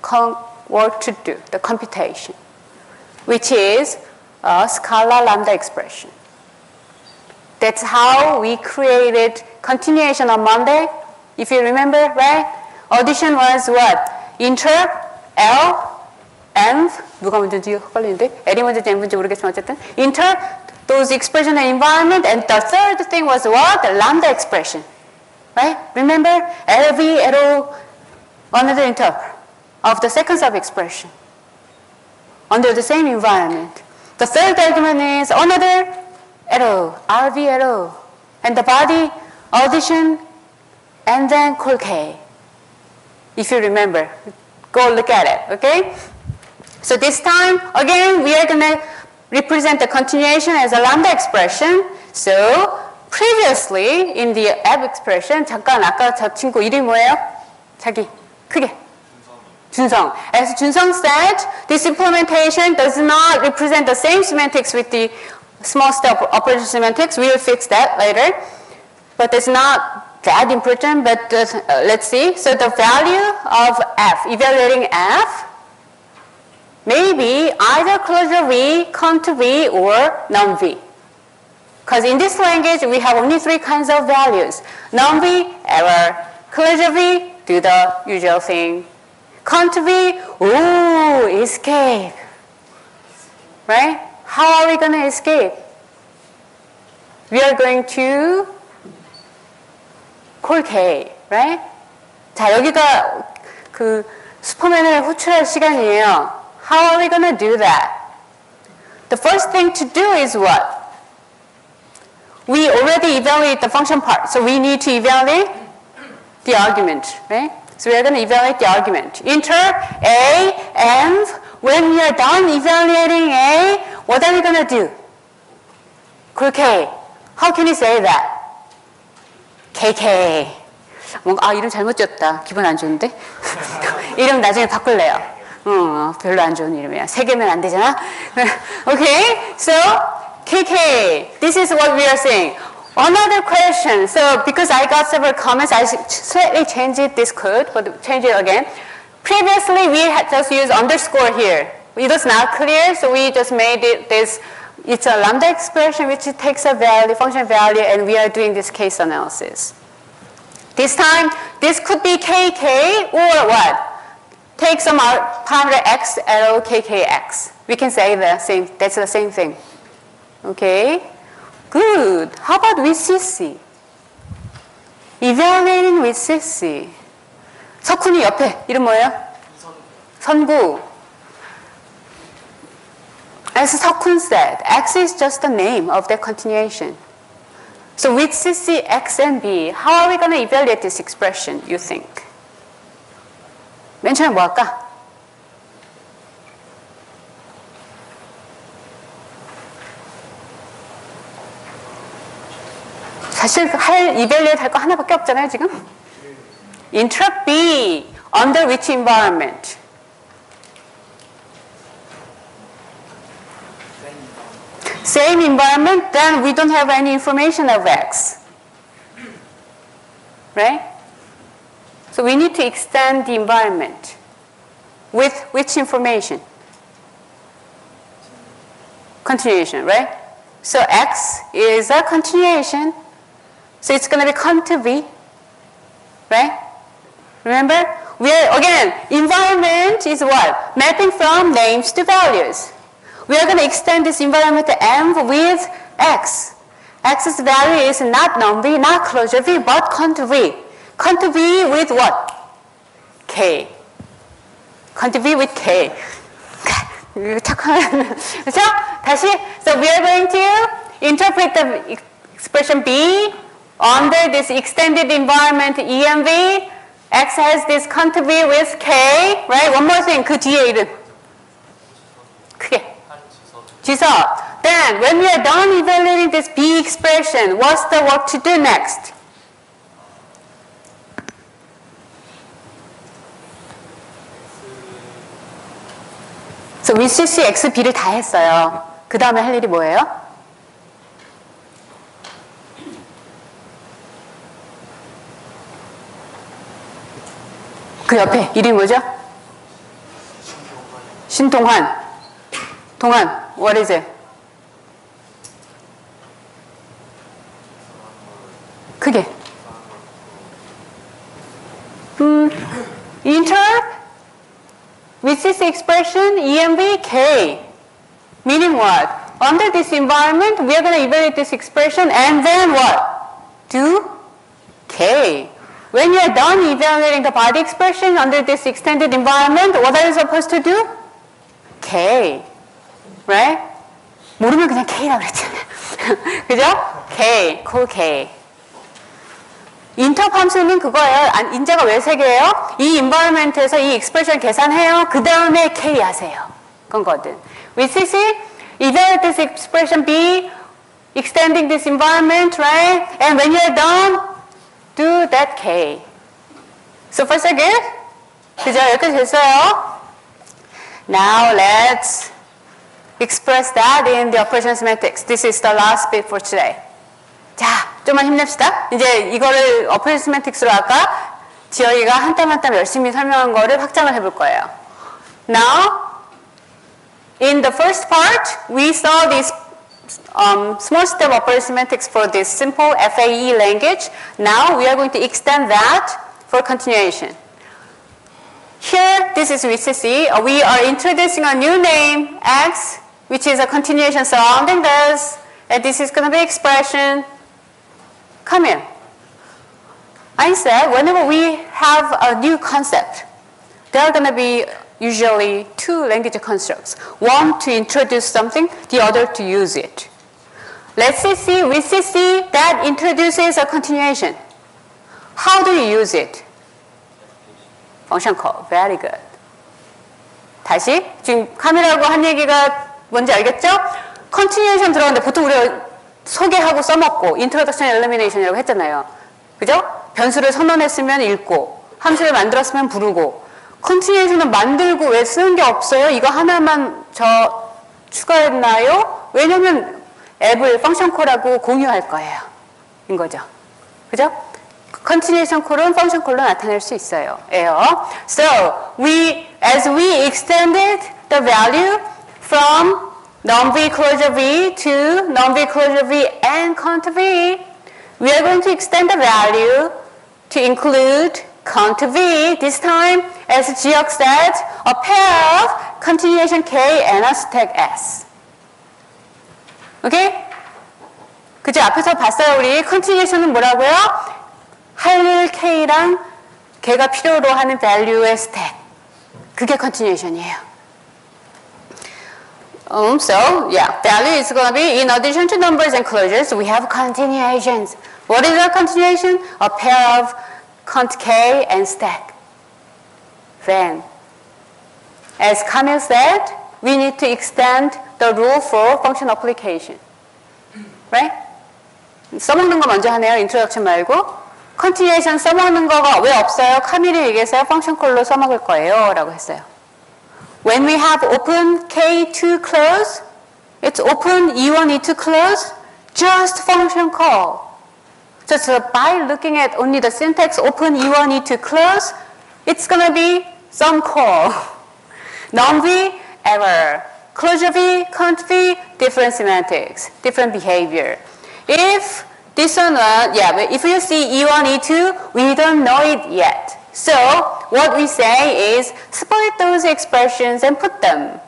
con what to do, the computation, which is a Scala lambda expression. That's how we created continuation on Monday, if you remember, right? Audition was what? Interp, L, M, 누가 먼저인지 헷갈리는데? L이 먼저인지 M 먼저인지 모르겠지만 어쨌든 Interp, those expression and environment, and the third thing was what? The lambda expression, right? Remember? LV, LO, another interp of the second sub-expression under the same environment. The third argument is another arrow, RV arrow, and the body audition and then call K. If you remember, go look at it, okay? So this time, again, we are gonna represent the continuation as a lambda expression. So previously in the f expression, 잠깐 아까 저 친구 이름이 뭐예요? 자기 크게. 준성. As Junsong said, this implementation does not represent the same semantics with the small step operator semantics. We will fix that later. But it's not that important, but uh, let's see. So the value of f, evaluating f, may be either closure V, contour V, or NumV. Because in this language, we have only three kinds of values. NumV, error. Closure V, do the usual thing. Contour V, ooh, escape. Right? How are we going to escape? We are going to call K, right? 자, 여기가 그 슈퍼맨을 호출할 시간이에요. How are we going to do that? The first thing to do is what? We already evaluate the function part, so we need to evaluate the argument, right? So we are going to evaluate the argument. Enter A, and when we are done evaluating A, what are we to do? Call K. How can you say that? KK. 뭔가 아 이름 잘못 지었다. 기분 안 좋은데? 이름 나중에 바꿀래요. 어, 별로 안 좋은 이름이야. 세 개면 안 되잖아. okay, so KK. This is what we are saying. Another question. So because I got several comments, I slightly changed this code, but change it again. Previously, we had just used underscore here. It was not clear, so we just made it this. It's a lambda expression which takes a value, function value, and we are doing this case analysis. This time, this could be KK or what? Take some parameter x, arrow KKX. We can say the same, that's the same thing. Okay? Good. How about with CC? Evaluating with CC. 석훈이 옆에 이름 뭐예요? 선구. As Seokun said, X is just the name of the continuation. So with CC, X, and B, how are we going to evaluate this expression, you think? 맨 처음에 뭐 할까? 사실 할 이벨리엣 할거 하나밖에 없잖아요 지금. Interp B under which environment? Same environment, then we don't have any information of X. Right? So we need to extend the environment. With which information? Continuation, right? So X is a continuation. So it's going to be to V. Right? Remember? We are, again, environment is what? Mapping from names to values. We are going to extend this environment M with X. X's value is not NumV, not closure V, but cont V. Cont V with what? K. Cont V with K. so, 다시, so we are going to interpret the expression B under this extended environment EMV. X has this cont V with K, right? One more thing, could you 크게. 지석. Then, when we are done evaluating this B expression, what's the work to do next? So we CC X, B를 다 했어요. 그 다음에 할 일이 뭐예요? 그 옆에 이름이 뭐죠? 신동환. 동환, what is it? 크게. 음, interrupt with this expression EMV K. Meaning what? Under this environment, we are going to evaluate this expression and then what? Do K. When you are done evaluating the body expression under this extended environment, what are you supposed to do? K. Right? 모르면 그냥 K라고 그랬잖아요. 그죠? K, call K. 인터 함수는 그거예요. 안- 인자가 왜 세 개예요? 이 environment에서 이 expression 계산해요. 그 다음에 k 하세요. 그건 거든. with CC, evaluate this expression B, extending this environment, right? And when you're done, do that K. So far so good? 그죠? 여기까지 됐어요. Now let's express that in the operation semantics. This is the last bit for today. 자, 좀만 힘냅시다. 이제 이거를 operation semantics로 아까 지영이가 한 땀 한 땀 열심히 설명한 거를 확장을 해볼 거예요. Now, in the first part, we saw this um, small step operation semantics for this simple FAE language. Now we are going to extend that for continuation. Here, this is VCC. Uh, We are introducing a new name, X, which is a continuation surrounding this. And this is going to be expression. Come here. I said whenever we have a new concept, there are going to be usually two language constructs. One to introduce something, the other to use it. Let's say C, with CC, that introduces a continuation. How do you use it? Function call. Very good. 다시 지금 카메라고 한 얘기가 뭔지 알겠죠? 컨티뉴에이션 들어갔는데 보통 우리가 소개하고 써먹고 인트로덕션 엘리미네이션이라고 했잖아요. 그죠? 변수를 선언했으면 읽고 함수를 만들었으면 부르고 컨티뉴에이션은 만들고 왜 쓰는 게 없어요? 이거 하나만 저 추가했나요? 왜냐면 앱을 펑션 콜하고 공유할 거예요. 인 거죠. 그죠? continuation 콜은 function 콜로 나타낼 수 있어요. 예요. So we as we extended the value from NumV-closure V to NumV-closure V and cont V, we are going to extend the value to include cont V this time as Georg said, a pair of continuation K and a stack S. Okay? 그죠? 앞에서 봤어요. 우리 continuation은 뭐라고요? 하늘 K랑 K가 필요로 하는 value의 stack. 그게 continuation이에요. Um, so, yeah, value is going to be, in addition to numbers and closures, we have continuations. What is a continuation? A pair of K and stack. Then, as Camille said, we need to extend the rule for function application. Right? 써먹는 거 먼저 하네요. 인트로덕션 말고. 컨티뉴에이션 써먹는 거가 왜 없어요? 카밀이 얘기해서요. 펑션 콜로 써먹을 거예요. 라고 했어요. When we have open K2 close, it's open E1, E2 close, just function call. Uh, by looking at only the syntax open E1, E2 close, it's gonna be some call. NumV, error. Closure V, cont V, different semantics, different behavior. If this one, uh, yeah, but if you see E1, E2, we don't know it yet. So what we say is split those expressions and put them.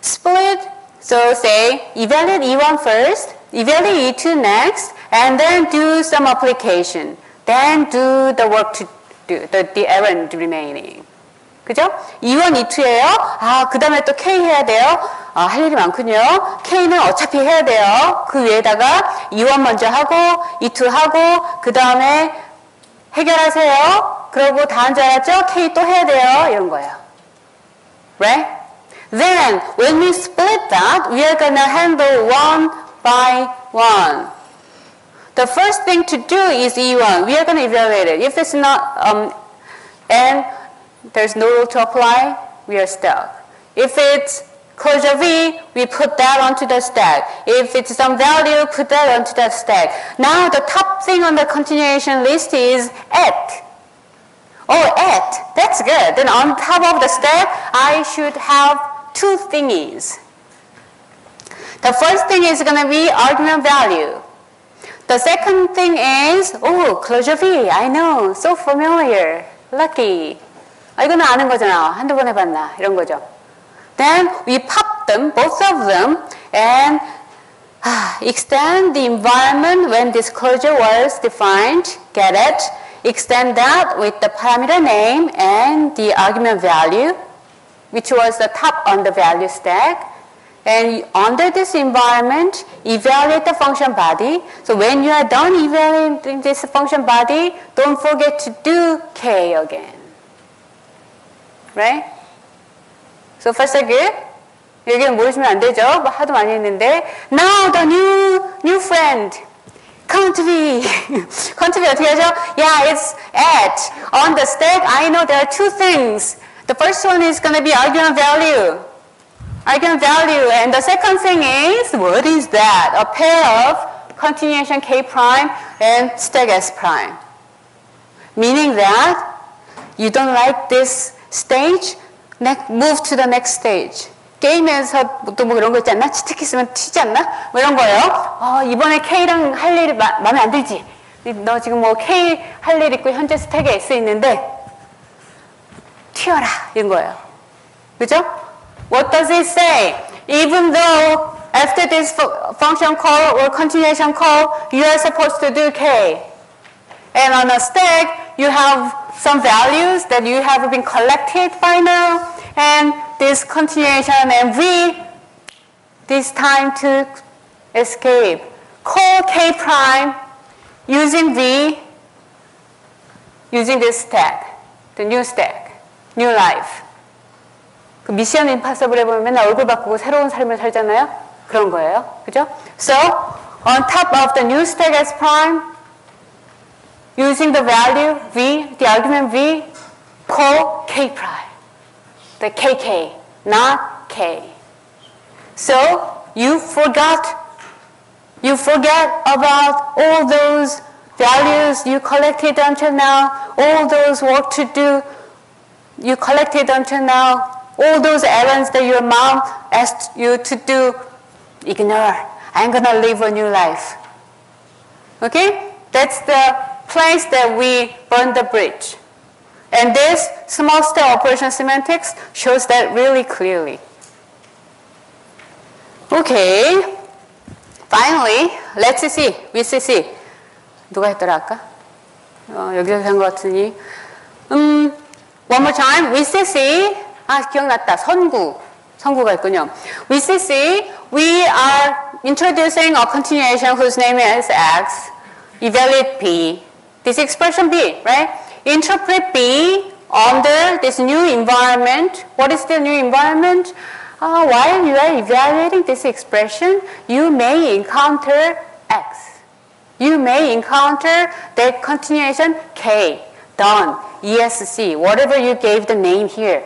Split, so say evaluate E1 first, evaluate E2 next, and then do some application. Then do the work to do, the, the errand remaining. 그죠? 2원, 2투예요. 아, 그 다음에 또 K 해야 돼요. 아, 할 일이 많군요. K는 어차피 해야 돼요. 그 위에다가 2원 먼저 하고, 2투 하고, 그 다음에 해결하세요. 그러고 다음 줄 알았죠? K 또 해야 돼요. 이런 거예요. Right? Then, when we split that, we are gonna handle one by one. The first thing to do is E1. We are going to evaluate it. If it's not, um, there's no rule to apply, we are stuck. If it's closure V, we put that onto the stack. If it's some value, put that onto the stack. Now the top thing on the continuation list is app. Oh, at. That's good. Then on top of the stack, I should have two thingies. The first thing is going to be argument value. The second thing is, oh, closure V. I know. So familiar. Lucky. 아, 이거는 아는 거잖아. 한두 번 해봤나. 이런 거죠. Then we pop them, both of them, and ah, extend the environment when this closure was defined. Get it? Extend that with the parameter name and the argument value, which was the top on the value stack. And under this environment, evaluate the function body. So when you are done evaluating this function body, don't forget to do K again. Right? So first good? 여기는 모르시면 안 되죠. 뭐 하도 많이 했는데. Now the new, new friend. Continuity. country 어떻게 하죠? Yeah, it's app. On the stack, I know there are two things. The first one is going to be argument value. Argument value. And the second thing is, what is that? A pair of continuation K prime and stack S prime. Meaning that you don't like this stage, move to the next stage. 게임에서 또 뭐 이런 거 있지 않나? 치트키 쓰면 튀지 않나? 뭐 이런 거예요. 어, 이번에 K랑 할 일이 마, 마음에 안 들지? 너 지금 뭐 K 할 일 있고 현재 스택에 S 있는데 튀어라 이런 거예요. 그죠? What does it say? Even though after this fu- function call or continuation call, you are supposed to do K. And on a stack, you have some values that you have been collected by now, and this continuation and V, this time to escape. Call K prime using V, using this stack, the new stack, new life. 그 미션 임파서블에 보면 맨날 얼굴 바꾸고 새로운 삶을 살잖아요. 그런 거예요. 그죠? So, on top of the new stack S prime, using the value v, the argument v, call k prime, the kk, not k. So you forgot, you forget about all those values you collected until now, all those work to do you collected until now, all those errands that your mom asked you to do, ignore. I'm gonna live a new life. Okay? That's the place that we burn the bridge. And this small-step operation semantics shows that really clearly. Okay. Finally, let's see. VCC. 누가 했더라 아까? 어, 여기저기 한것 같으니. 음, one more time. VCC. 아, 기억났다. 선구. 선구가 있군요. VCC. We are introducing a continuation whose name is X. Evaluate P. This expression B, right? Interpret b under this new environment. What is the new environment? Uh, while you are evaluating this expression, you may encounter x. You may encounter that continuation k, done, esc, whatever you gave the name here.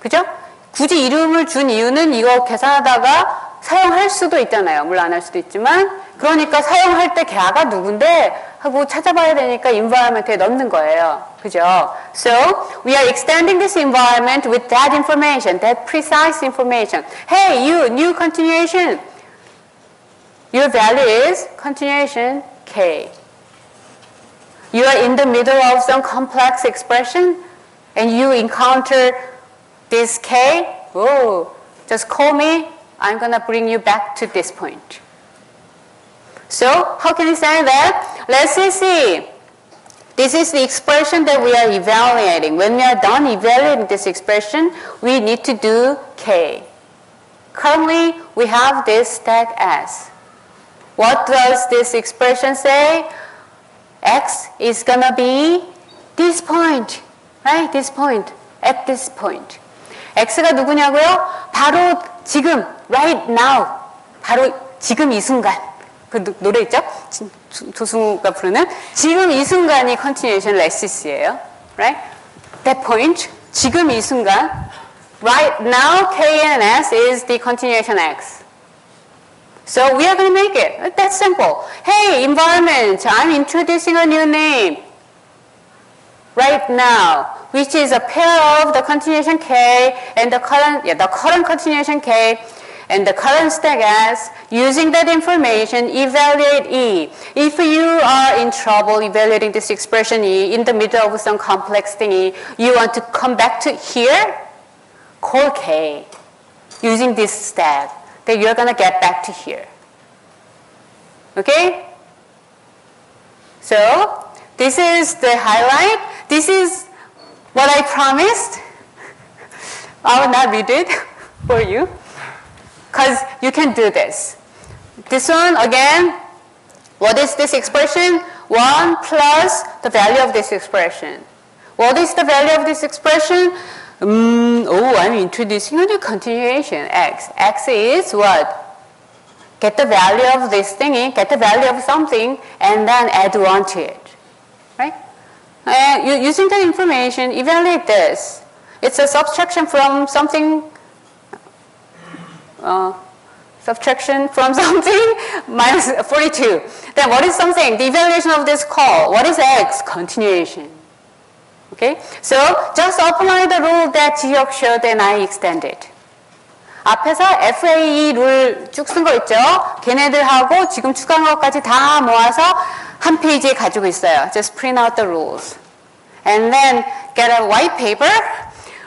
그죠? 굳이 이름을 준 이유는 이거 계산하다가 사용할 수도 있잖아요. 물론 안 할 수도 있지만 그러니까 사용할 때 걔가 누군데 하고 찾아봐야 되니까 environment에 넣는 거예요. 그죠? So we are extending this environment with that information, that precise information. Hey, you, new continuation. Your value is continuation k. You are in the middle of some complex expression and you encounter this k. Whoa, just call me. I'm going to bring you back to this point. So, how can you say that? Let's see. This is the expression that we are evaluating. When we are done evaluating this expression, we need to do k. Currently, we have this stack s. What does this expression say? x is going to be this point, right? This point, at this point. x가 누구냐고요? 바로 지금, right now. 바로 지금 이 순간. 그 노- 노래 있죠? 조승우가 부르는 지금 이 순간이 continuation lessis예요. Right? That point. 지금 이 순간. Right now, K and S is the continuation X. So we are going to make it. That's simple. Hey, environment, I'm introducing a new name. Right now, which is a pair of the continuation K and the current, yeah, the current continuation K and the current stack S. Using that information, evaluate E. If you are in trouble evaluating this expression E in the middle of some complex thing E, you want to come back to here, call K using this stack Then you're going to get back to here. Okay? So, this is the highlight. This is what I promised. I will not read it for you. Because you can do this. This one, again, what is this expression? 1 plus the value of this expression. What is the value of this expression? Um, oh, I'm introducing a new continuation, x. x is what? Get the value of this thingy, get the value of something, and then add 1 to it. Right? And using the information, evaluate this. It's a subtraction from something, uh, subtraction from something minus 42. Then what is something? The evaluation of this call. What is x? Continuation. Okay? So just apply the rule that 지역 showed and I extended. 앞에서 FAE 룰 쭉 쓴 거 있죠? 걔네들하고 지금 추가한 것까지 다 모아서 한 페이지에 가지고 있어요. Just print out the rules. And then get a white paper,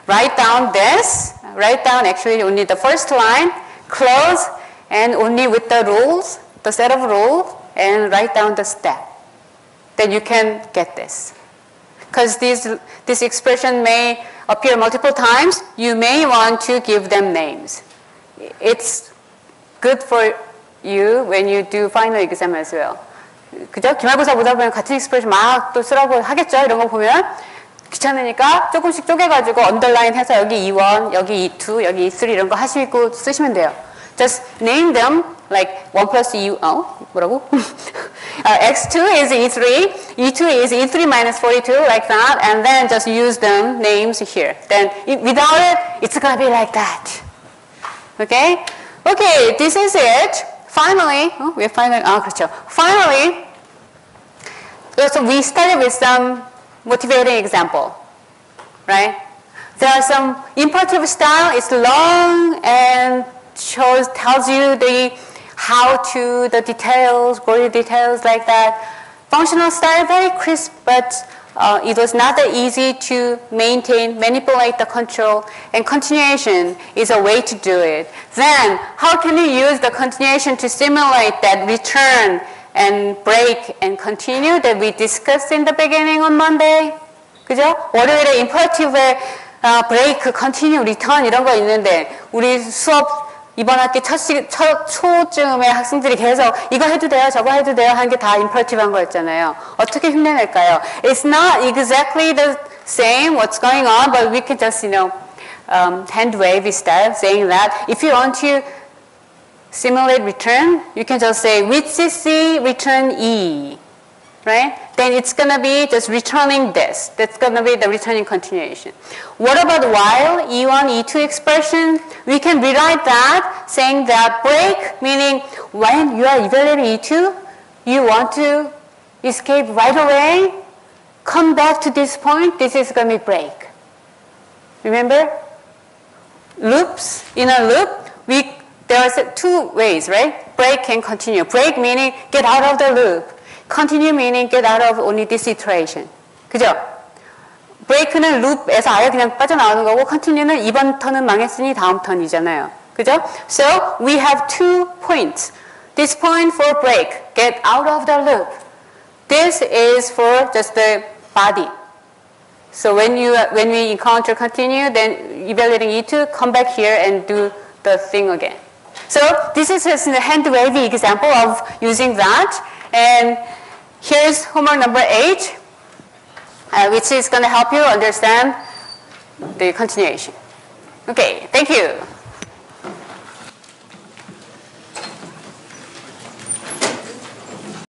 write down this, write down actually only the first line, close, and only with the rules, the set of rules, and write down the step. Then you can get this. Because this expression may appear multiple times, you may want to give them names. It's good for you when you do final exam as well. 그죠? 기말고사 보다 보면 같은 익스프레션 막 또 쓰라고 하겠죠? 이런 거 보면 귀찮으니까 조금씩 쪼개가지고 언더라인 해서 여기 E1, 여기 E2, 여기 E3 이런 거 하시고 쓰시면 돼요. Just name them like 1 plus E, 어? 뭐라고? uh, X2 is E3, E2 is E3 minus 42 like that and then just use them names here. Then without it, it's gonna be like that. Okay? Okay, this is it. Finally, oh, we're finally, 아, 그렇죠. Finally, so we started with some motivating example, right? There are some imperative style, it's long and shows, tells you the how to, the details, gory details like that. Functional style, very crisp, but uh, it was not that easy to maintain, manipulate the control, and continuation is a way to do it. Then, how can you use the continuation to simulate that return and break and continue that we discussed in the beginning on Monday? 그죠? 월요일에 imperative에 uh, break, continue, return 이런 거 있는데 우리 수업 이번 학기 첫, 시, 첫 초쯤에 학생들이 계속 이거 해도 돼요, 저거 해도 돼요 하는 게 다 임퍼티브한 거였잖아요. 어떻게 흉내낼까요? It's not exactly the same what's going on, but we can just, you know, um, hand wave style saying that if you want to simulate return, you can just say with CC return E, right? Then it's gonna be just returning this. That's gonna be the returning continuation. What about while E1, E2 expression? We can rewrite that saying that break, meaning when you are evaluating E2, you want to escape right away, come back to this point, this is gonna be break. Remember? Loops, in a loop, we, there are two ways, right? Break and continue. Break meaning get out of the loop. Continue meaning get out of only this iteration. 그죠? 브레이크는 룹에서 아예 그냥 빠져나오는 거고 continue는 이번 턴은 망했으니 다음 턴이잖아요. 그죠? So we have two points. This point for break, get out of the loop. This is for just the body. So when you when we encounter continue, then evaluating E2, come back here and do the thing again. So this is just a hand wavy example of using that. And here's homework number eight, uh, which is going to help you understand the continuation. Okay, thank you.